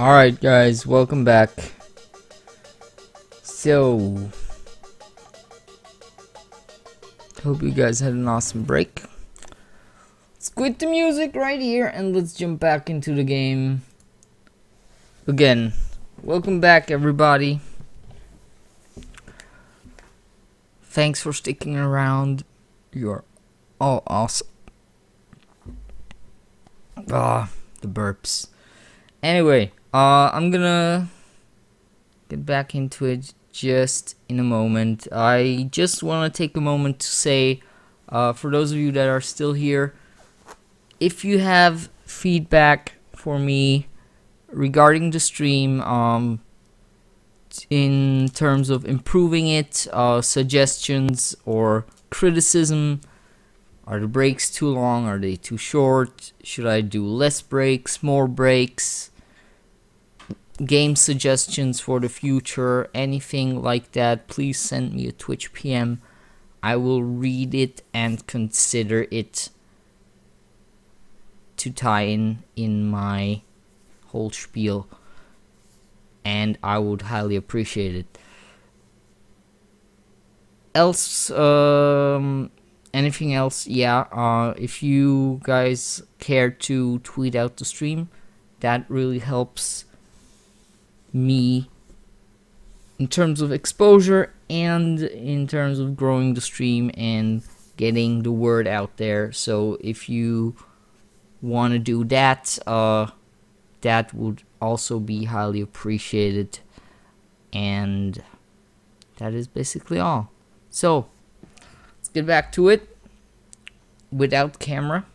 Alright, guys, welcome back. So, hope you guys had an awesome break. Let's quit the music right here and let's jump back into the game. Again, welcome back, everybody. Thanks for sticking around. You're all awesome. Ah, the burps. Anyway, uh, I'm gonna get back into it just in a moment. I just want to take a moment to say, uh, for those of you that are still here, if you have feedback for me regarding the stream, um, in terms of improving it, uh, suggestions or criticism, are the breaks too long? Are they too short? Should I do less breaks, more breaks? Game suggestions for the future, anything like that, please send me a Twitch PM. I will read it and consider it to tie in in my whole spiel and I would highly appreciate it. Else, um, anything else? Yeah, uh, if you guys care to tweet out the stream, that really helps me in terms of exposure and in terms of growing the stream and getting the word out there. So if you want to do that, uh, that would also be highly appreciated. And that is basically all. So, let's get back to it without camera.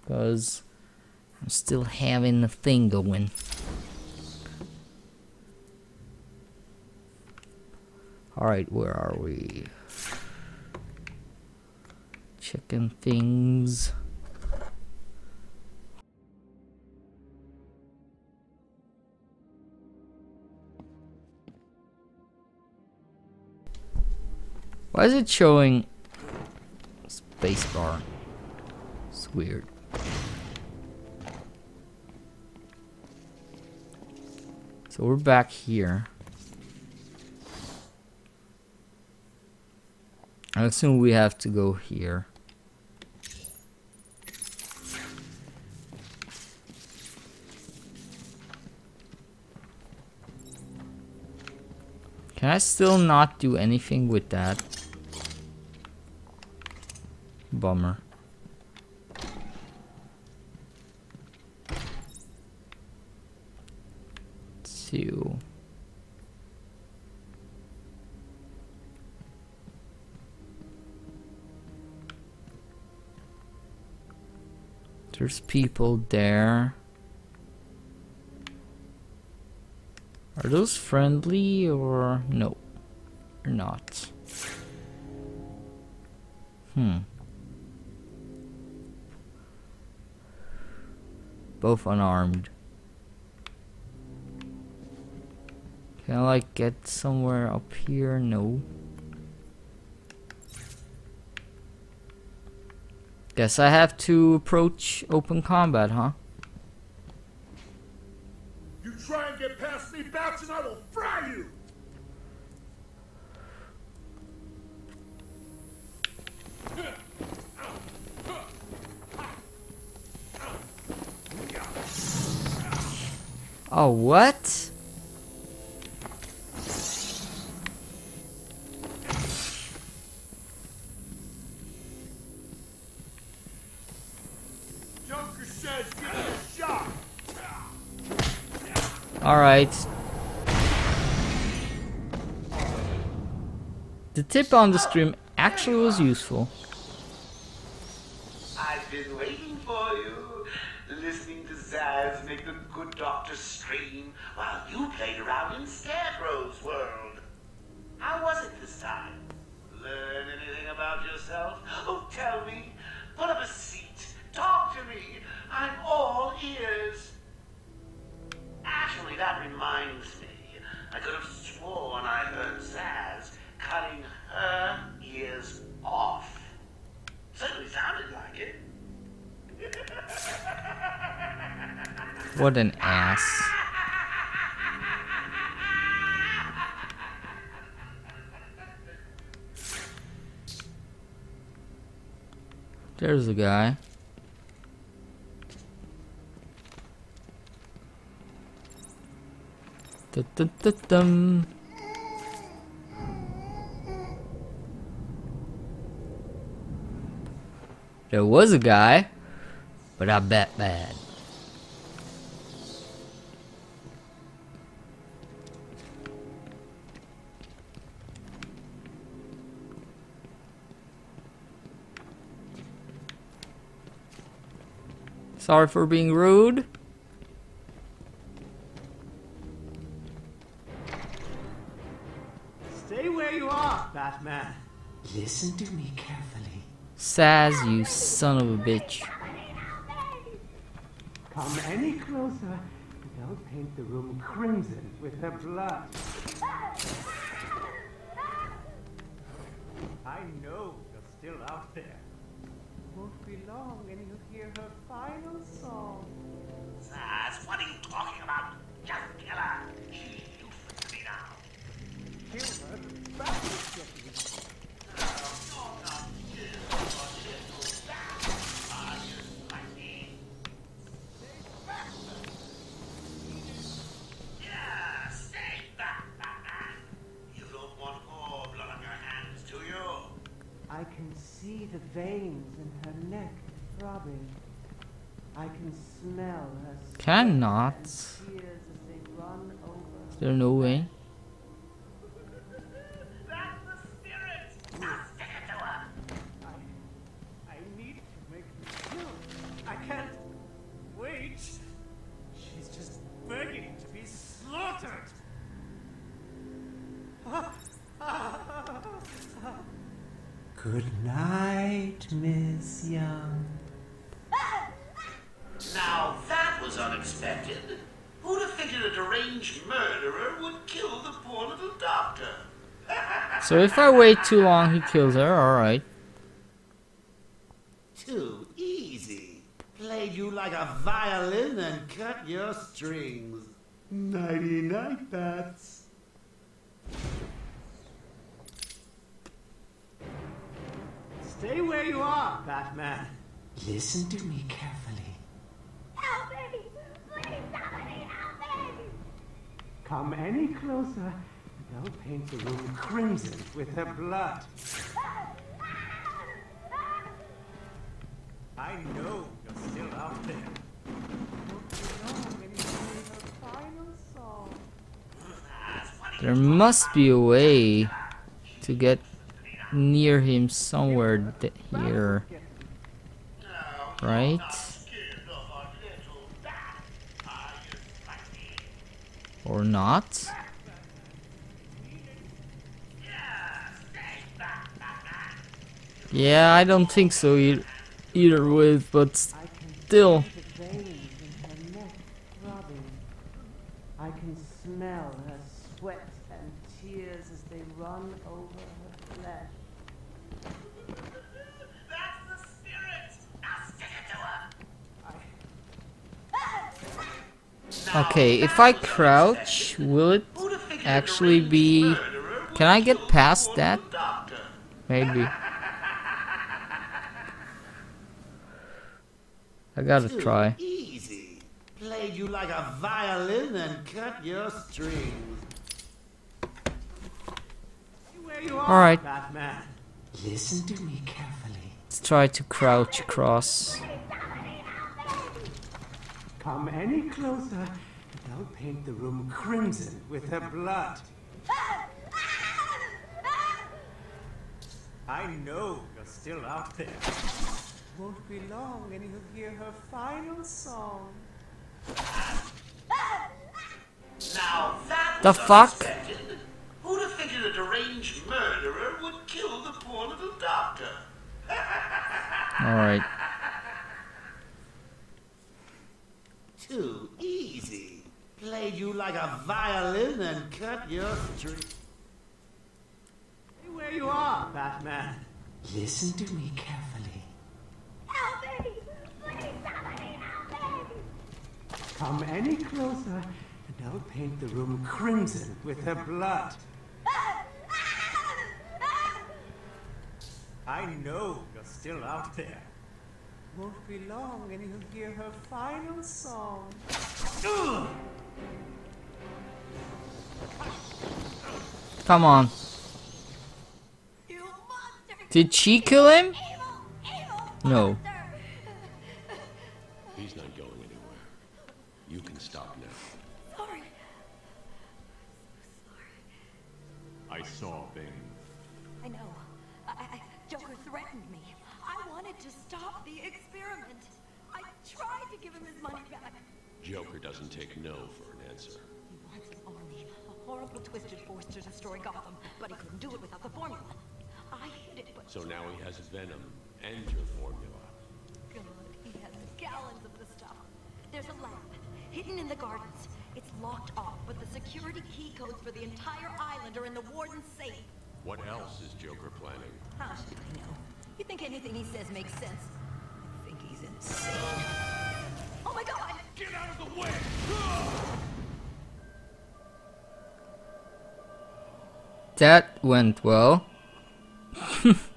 Because I'm still having the thing going. Alright, where are we? Chicken things. Why is it showing spacebar? It's weird. So we're back here. I assume we have to go here. Can I still not do anything with that? Bummer. Two. There's people there. Are those friendly or no? Or not? Hmm. Both unarmed. Can I like get somewhere up here? No. Guess I have to approach open combat, huh? You try and get past me, Bats, and I will fry you! Oh, what? Alright. The tip on the stream actually was useful. I've been waiting for you, listening to Zsasz make the good doctor scream while you played around in What an ass. There's a guy. Dun-dun-dun-dun. There was a guy, but I bet bad. Sorry for being rude. Stay where you are, Batman. Listen to me carefully. Zsasz, you son of a bitch. Come any closer, and I'll paint the room crimson with her blood. I know you're still out there. Won't be long and you'll hear her final song. What are you talking veins in her neck throbbing. I can smell her Cannot. tears as they run over. Is there no way? Young. Now that was unexpected. Who'd have figured a deranged murderer would kill the poor little doctor? [LAUGHS] So if I wait too long, he kills her. Alright. Too easy. Played you like a violin and cut your strings. Nighty night, bats. Stay where you are, Batman. Listen to me carefully. Help me! Please, somebody help me! Come any closer, and I'll paint the room crimson with her blood. I know you're still out there. Won't be long and you'll hear her final song. There must be a way to get near him somewhere here. Right? Or not? Yeah, I don't think so e- either with, but still. The veins in her neck throbbing. I can smell her sweat and tears as they run over her flesh. That's the spirit. Now stick it to her. Okay, if I crouch, will it actually be... Can I get past that? Maybe. I gotta try. Easy. Played you like a violin and cut your strings. Where you are, Alright. Listen to me carefully. Let's try to crouch across. Come any closer, and I'll paint the room crimson with her blood. I know you're still out there. Won't be long and you'll hear her final song. Now that The fuck? Who'd have figured a deranged murderer would kill the poor little doctor? [LAUGHS] Alright. Too easy. Played you like a violin and cut your strings. Stay where you are, Batman. Listen to me carefully. Help me! Please, somebody help me! Come any closer, and I'll paint the room crimson with her blood. [LAUGHS] I know you're still out there. Won't be long and you'll hear her final song. Come on. Did she kill him? No. Joker doesn't take no for an answer. He wants an army, a horrible twisted force to destroy Gotham, but he couldn't do it without the formula. I hid it, but So now he has Venom and your formula. God, he has gallons of the stuff. There's a lab hidden in the gardens. It's locked off, but the security key codes for the entire island are in the warden's safe. What else is Joker planning? How should I know? You think anything he says makes sense? I think he's insane. Oh my god! Get out of the way! That went well. [LAUGHS]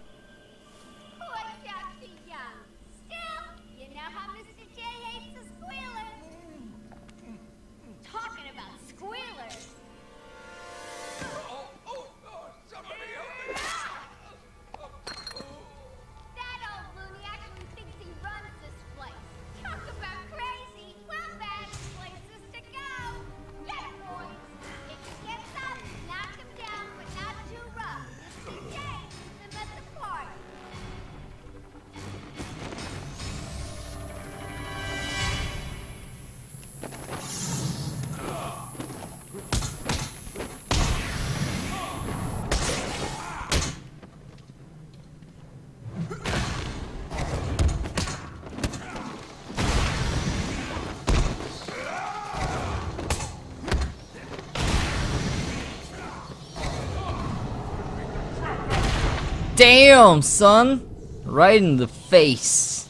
Damn, son! Right in the face.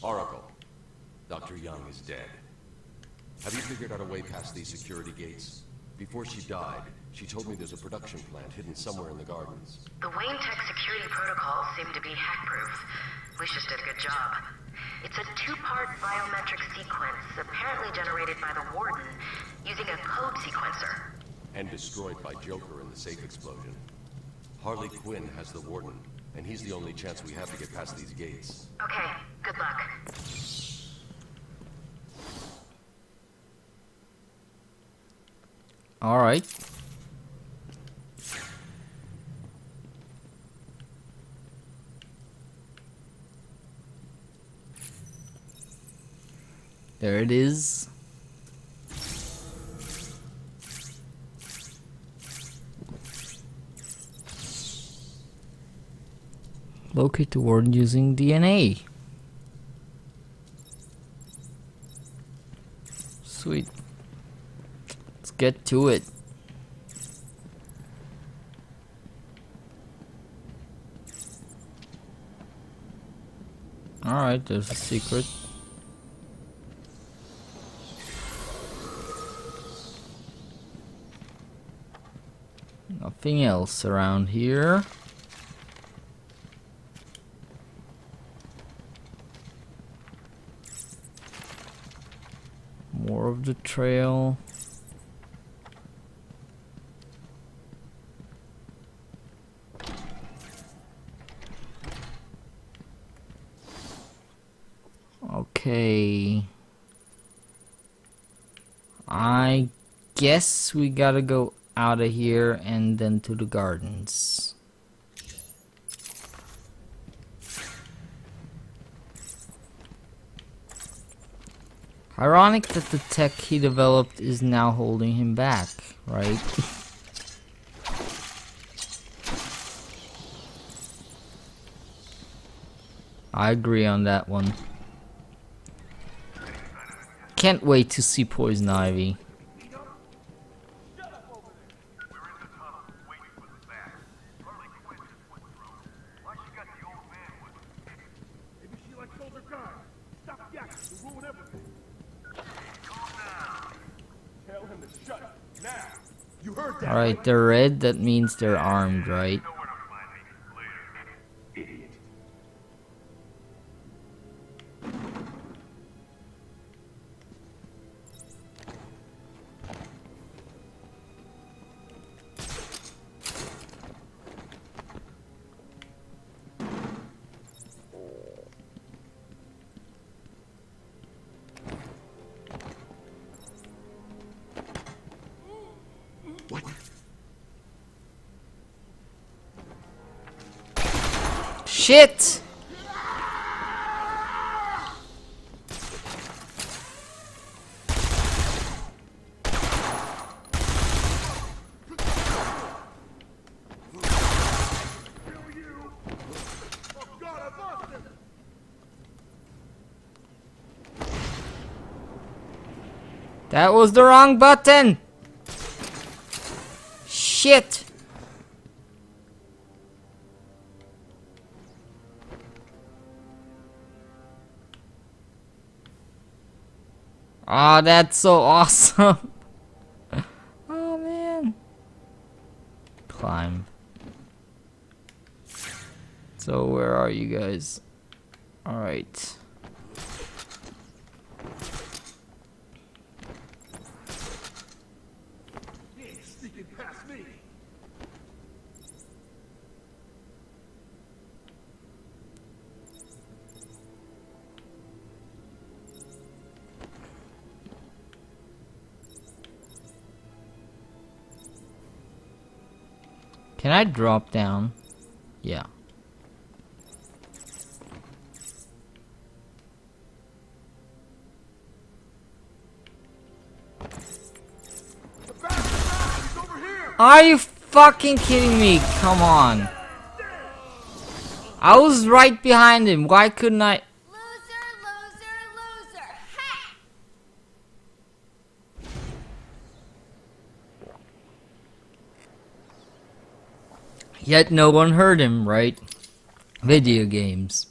Oracle. Dr. Young is dead. Have you figured out a way past these security gates? Before she died, she told me there's a production plant hidden somewhere in the gardens. The Wayne Tech security protocols seem to be hack-proof. Lucius did a good job. It's a two-part biometric sequence, apparently generated by the Warden, using a code sequencer. And destroyed by Joker in the safe explosion. Harley Quinn has the Warden, and he's the only chance we have to get past these gates. Okay, good luck. Alright. There it is. Locate the warden using DNA. Sweet. Let's get to it. Alright, there's a secret. Nothing else around here. More of the trail. Okay. I guess we gotta go out of here and then to the gardens. Ironic that the tech he developed is now holding him back, right? I agree on that one. Can't wait to see Poison Ivy. You'll ruin everything. Tell him to shut up. Now. You Alright, they're red, that means they're armed, right? Was the wrong button! Shit! Ah, that's so awesome! [LAUGHS] oh man. Climb. So where are you guys? Alright. I drop down? Yeah. Are you fucking kidding me? Come on. I was right behind him. Why couldn't I? Yet no one heard him, right? Video games.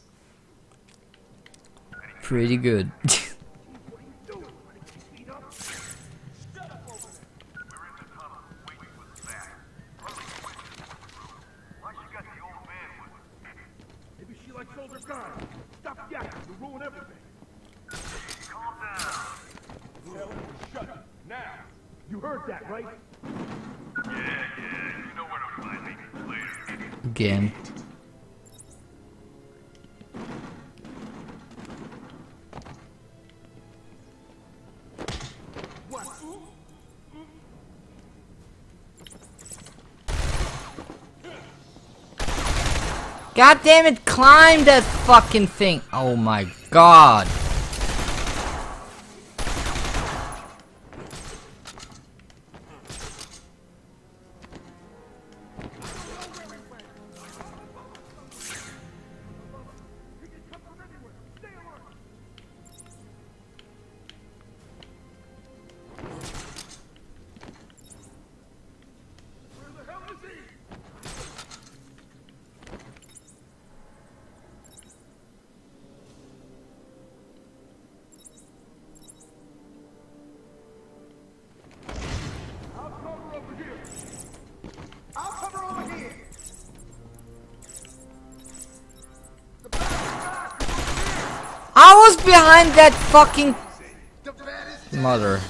Pretty good. [LAUGHS] Maybe she likes older guys. Stop yakking. You'll ruin everything. Calm down. Tell him to shut up. Now. You heard that, right? Yeah, yeah. You know where to find me. Later. Again. God damn it, climb that fucking thing. Oh my god. Fucking mother.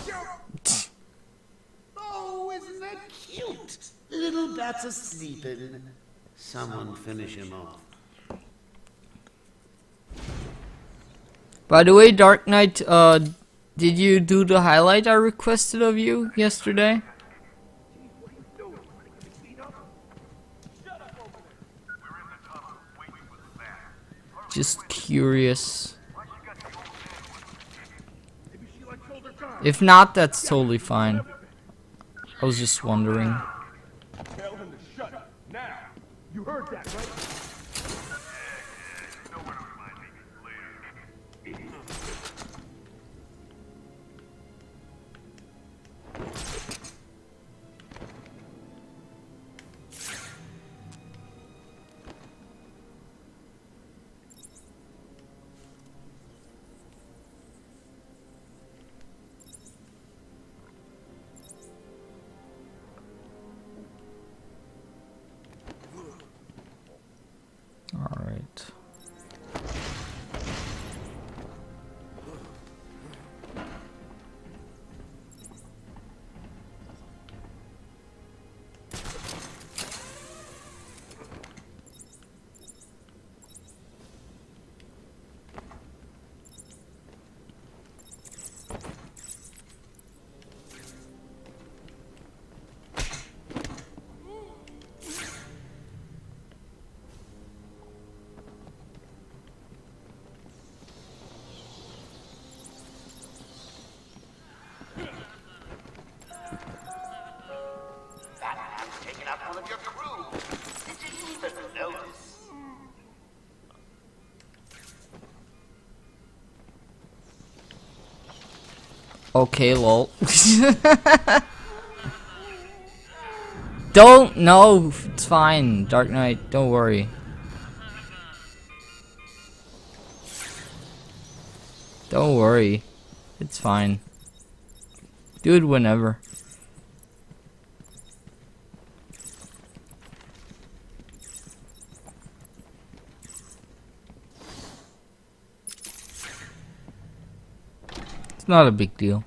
Oh, isn't that cute? Little bats are sleeping. Someone finish him off. By the way, Dark Knight, uh, did you do the highlight I requested of you yesterday? Just curious. If not, that's totally fine. I was just wondering. Tell him to shut up. Now. You heard that, right? Okay, lol. don't no, it's fine. Dark Knight, don't worry. Don't worry. It's fine. Do it whenever. Not a big deal.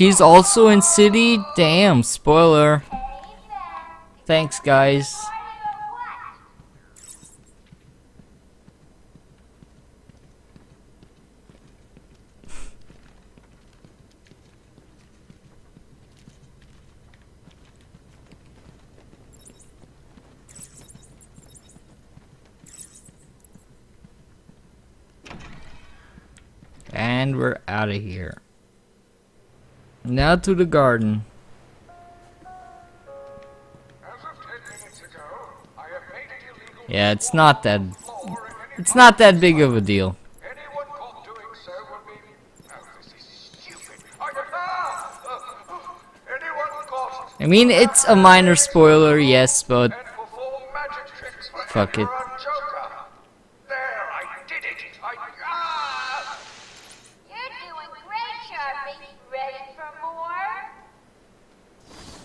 She's also in City? Damn, spoiler. Thanks, guys. And we're out of here. Now to the garden. Yeah, it's not that it's not that big of a deal. I mean, it's a minor spoiler, yes, but fuck it.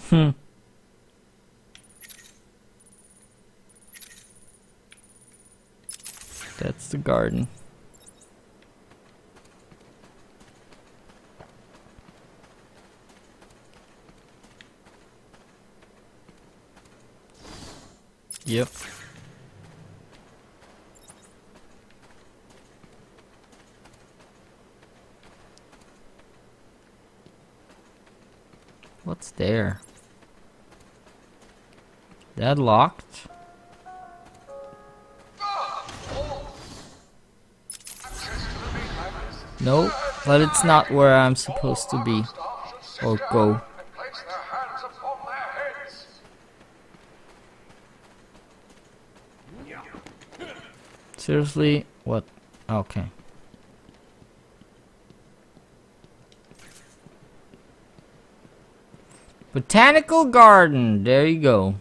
Hmm. That's the garden. Yep. What's there? That locked? Nope, it's not where I'm supposed to be. Or go. Seriously? What? Okay. Botanical garden. There you go.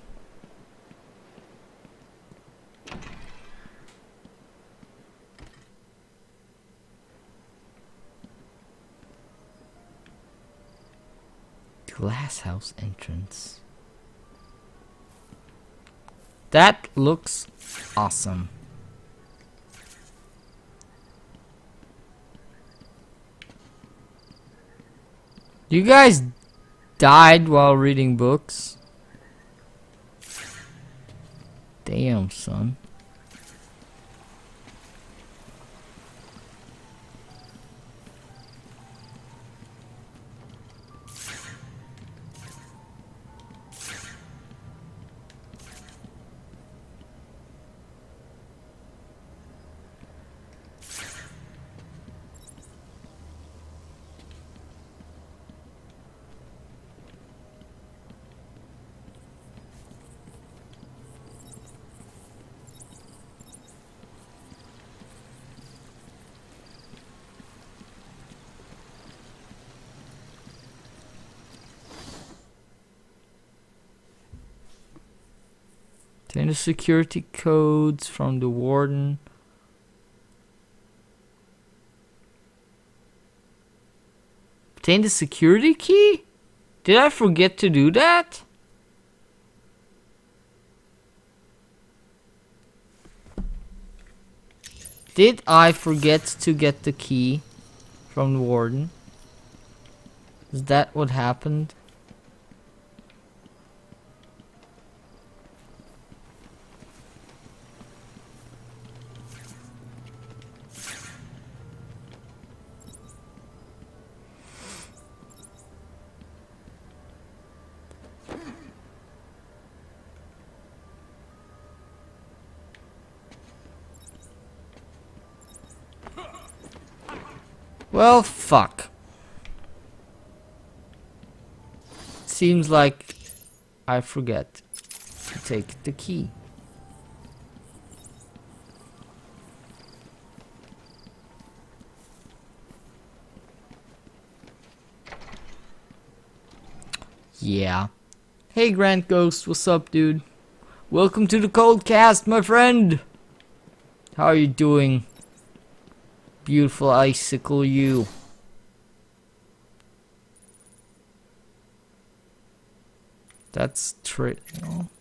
Entrance. That looks awesome. You guys died while reading books? Damn, son. Obtain the security codes from the warden. Obtain the security key? Did I forget to do that? Did I forget to get the key from the warden? Is that what happened? Well, fuck. Seems like I forget. To take the key. Yeah. Hey Grant Ghost, what's up dude? Welcome to the cold cast, my friend! How are you doing? Beautiful icicle you. That's no. This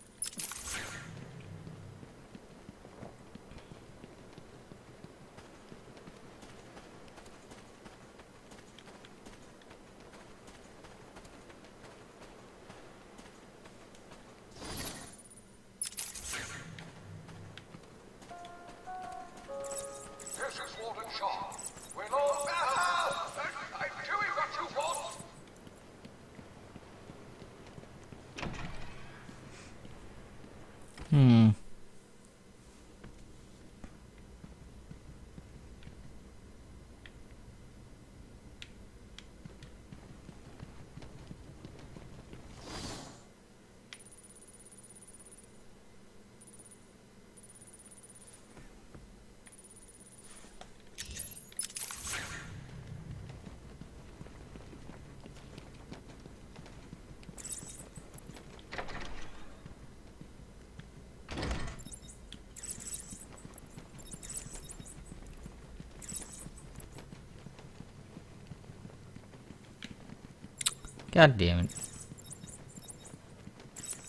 God damn it.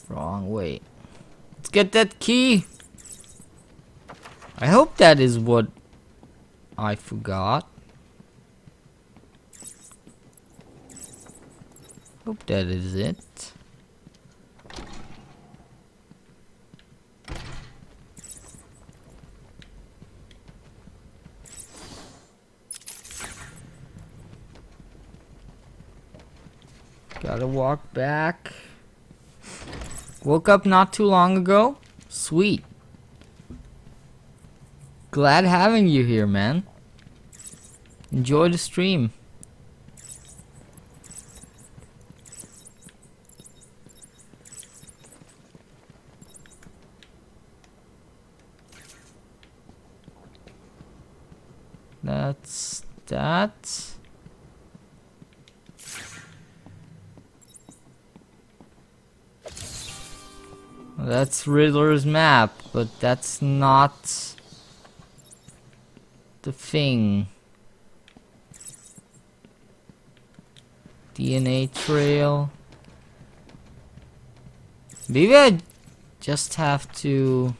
Wrong way. Let's get that key. I hope that is what I forgot. Hope that is it. Gotta walk back. Woke up not too long ago. Sweet. Glad having you here, man. Enjoy the stream. That's that. That's Riddler's map, but that's not the thing. DNA trail. Maybe I just have to...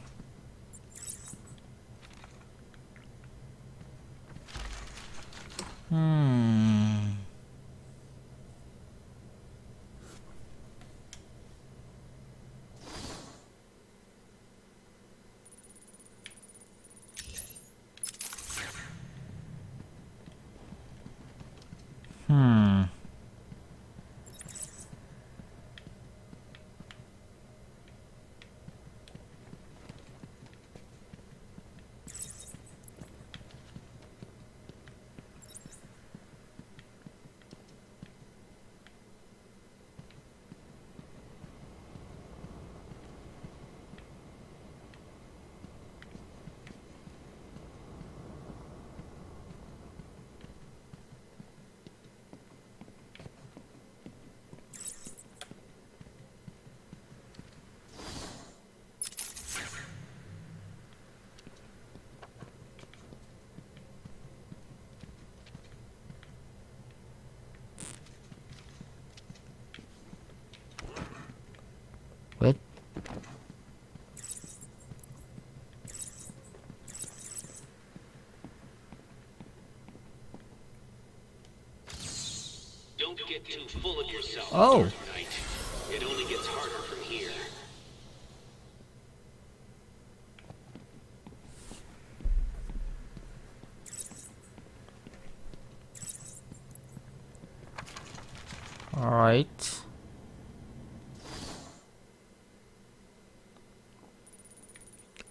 full of yourself. Oh. It only gets harder from here. Alright.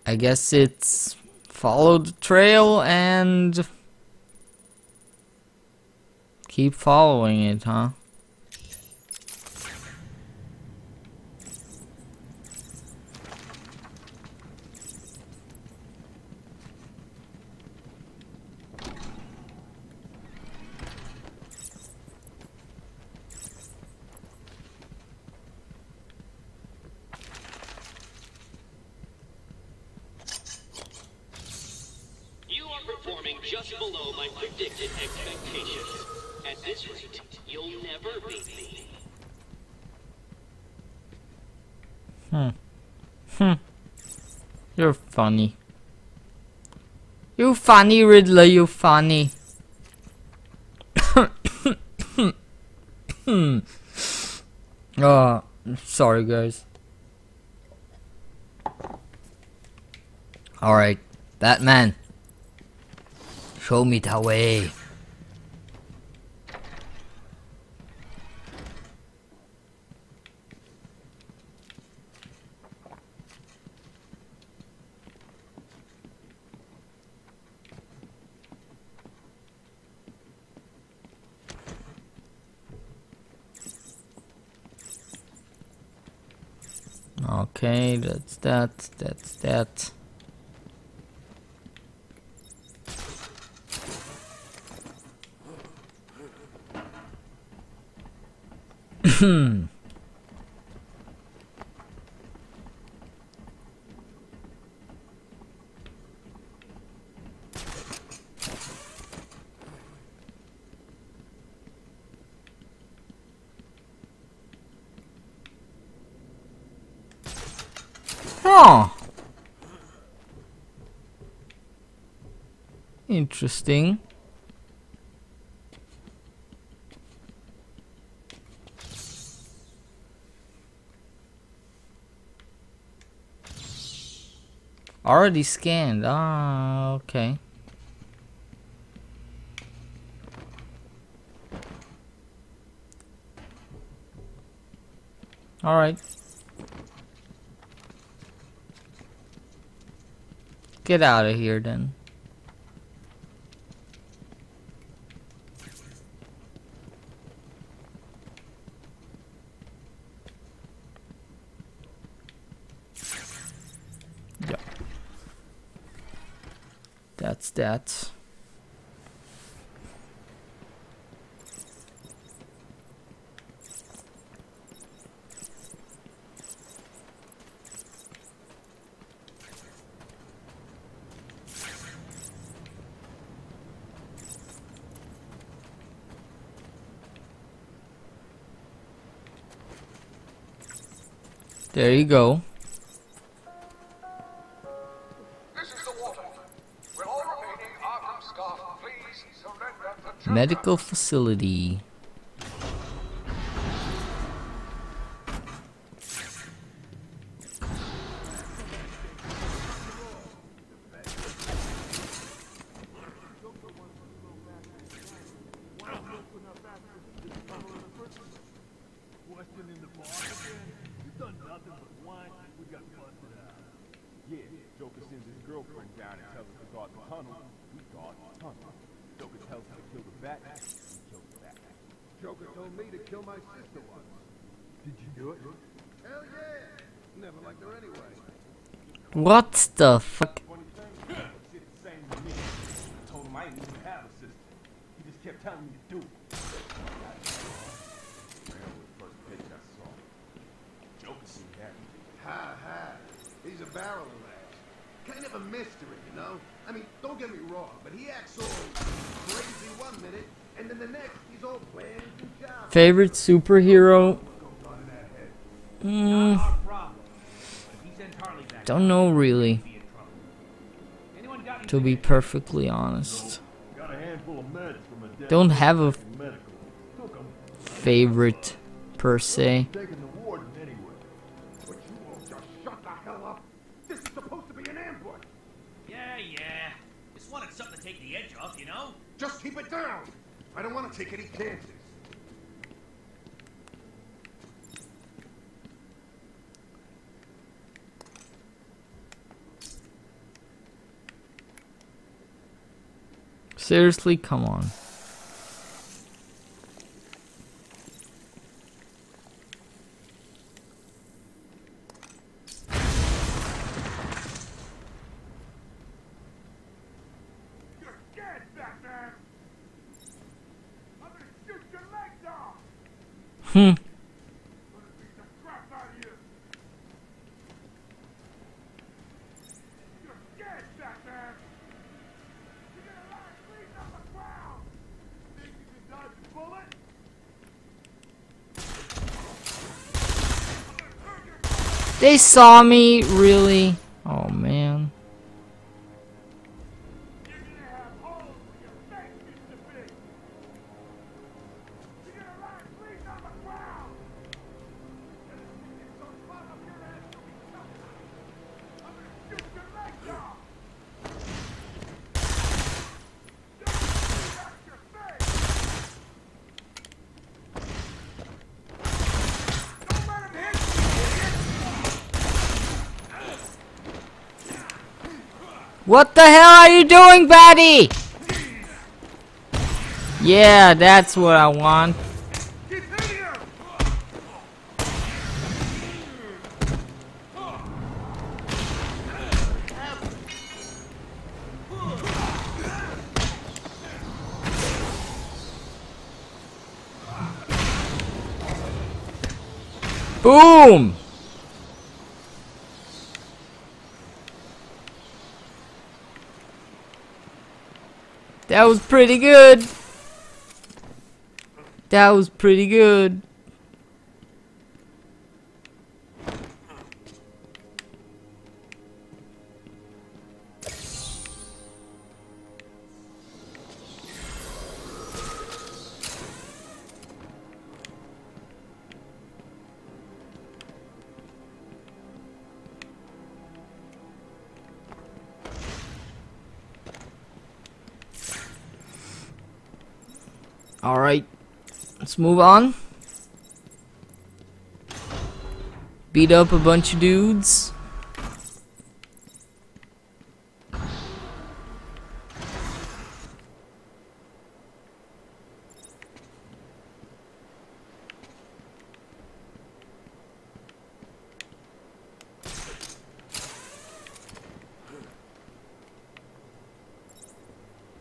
I guess it's follow the trail and keep following it, huh? funny. You funny, Riddler, you funny. [COUGHS] Ah, oh, sorry guys. Alright, Batman. Show me the way. Okay, that's that, that's that. Hmm. Interesting. Already scanned. Ah, okay. All right. Get out of here then. that. There you go. Medical facility. favorite superhero? Mm, don't know really. To be perfectly honest. Don't have a favorite per se. Seriously? Come on. Hmm. They saw me, really? What the hell are you doing, baddie? Yeah, that's what I want. Boom! That was pretty good. That was pretty good. Let's move on. Beat up a bunch of dudes.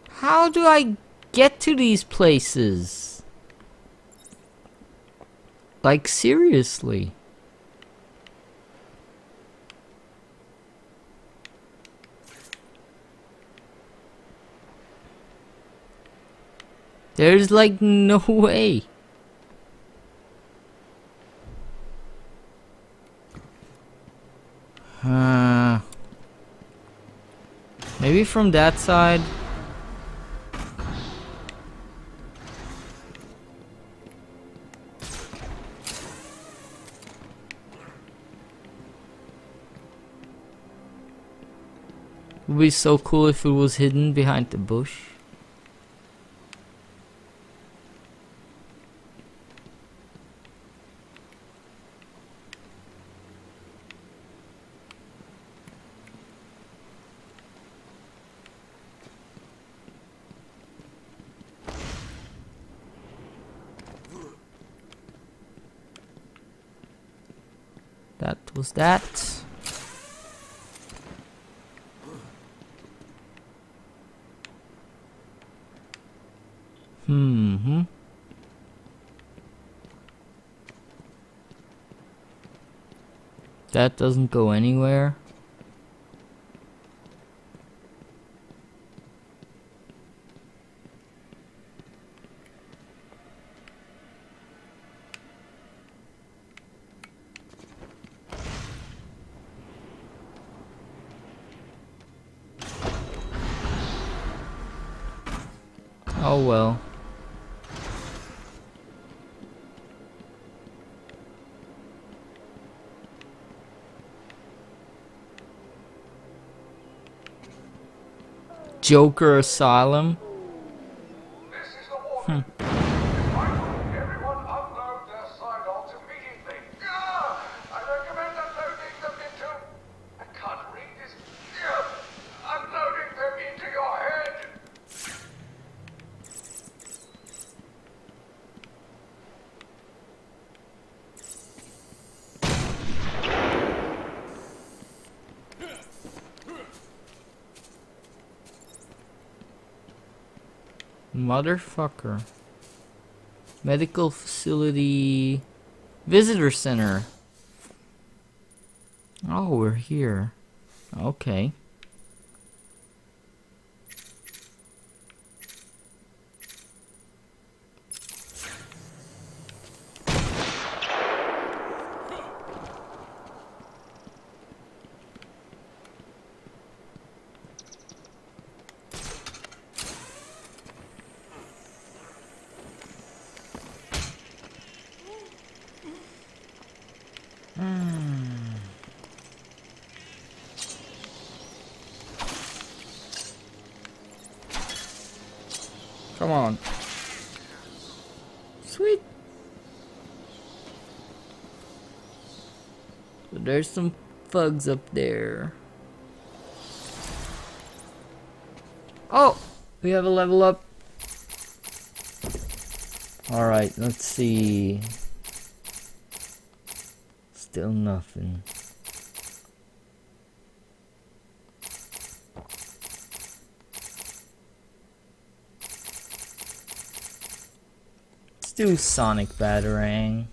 How do I get to these places? Like, seriously. There's like no [LAUGHS] way. Uh, maybe from that side. Would be so cool if it was hidden behind the bush. That was that. Hmm. hmm. That doesn't go anywhere. Joker Asylum. Motherfucker. Medical facility. Visitor center. Oh, we're here. Okay. Come on. Sweet. So there's some thugs up there. Oh! We have a level up. Alright, let's see. Still nothing. Let's do Sonic Batarang.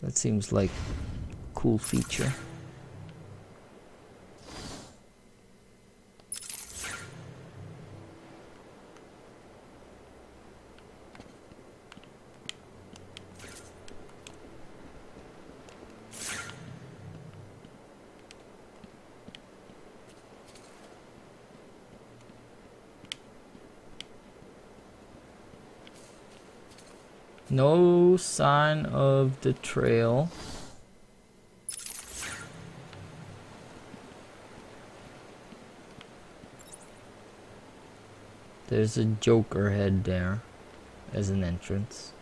That seems like cool feature. No sign of the trail. There's a Joker head there as an entrance.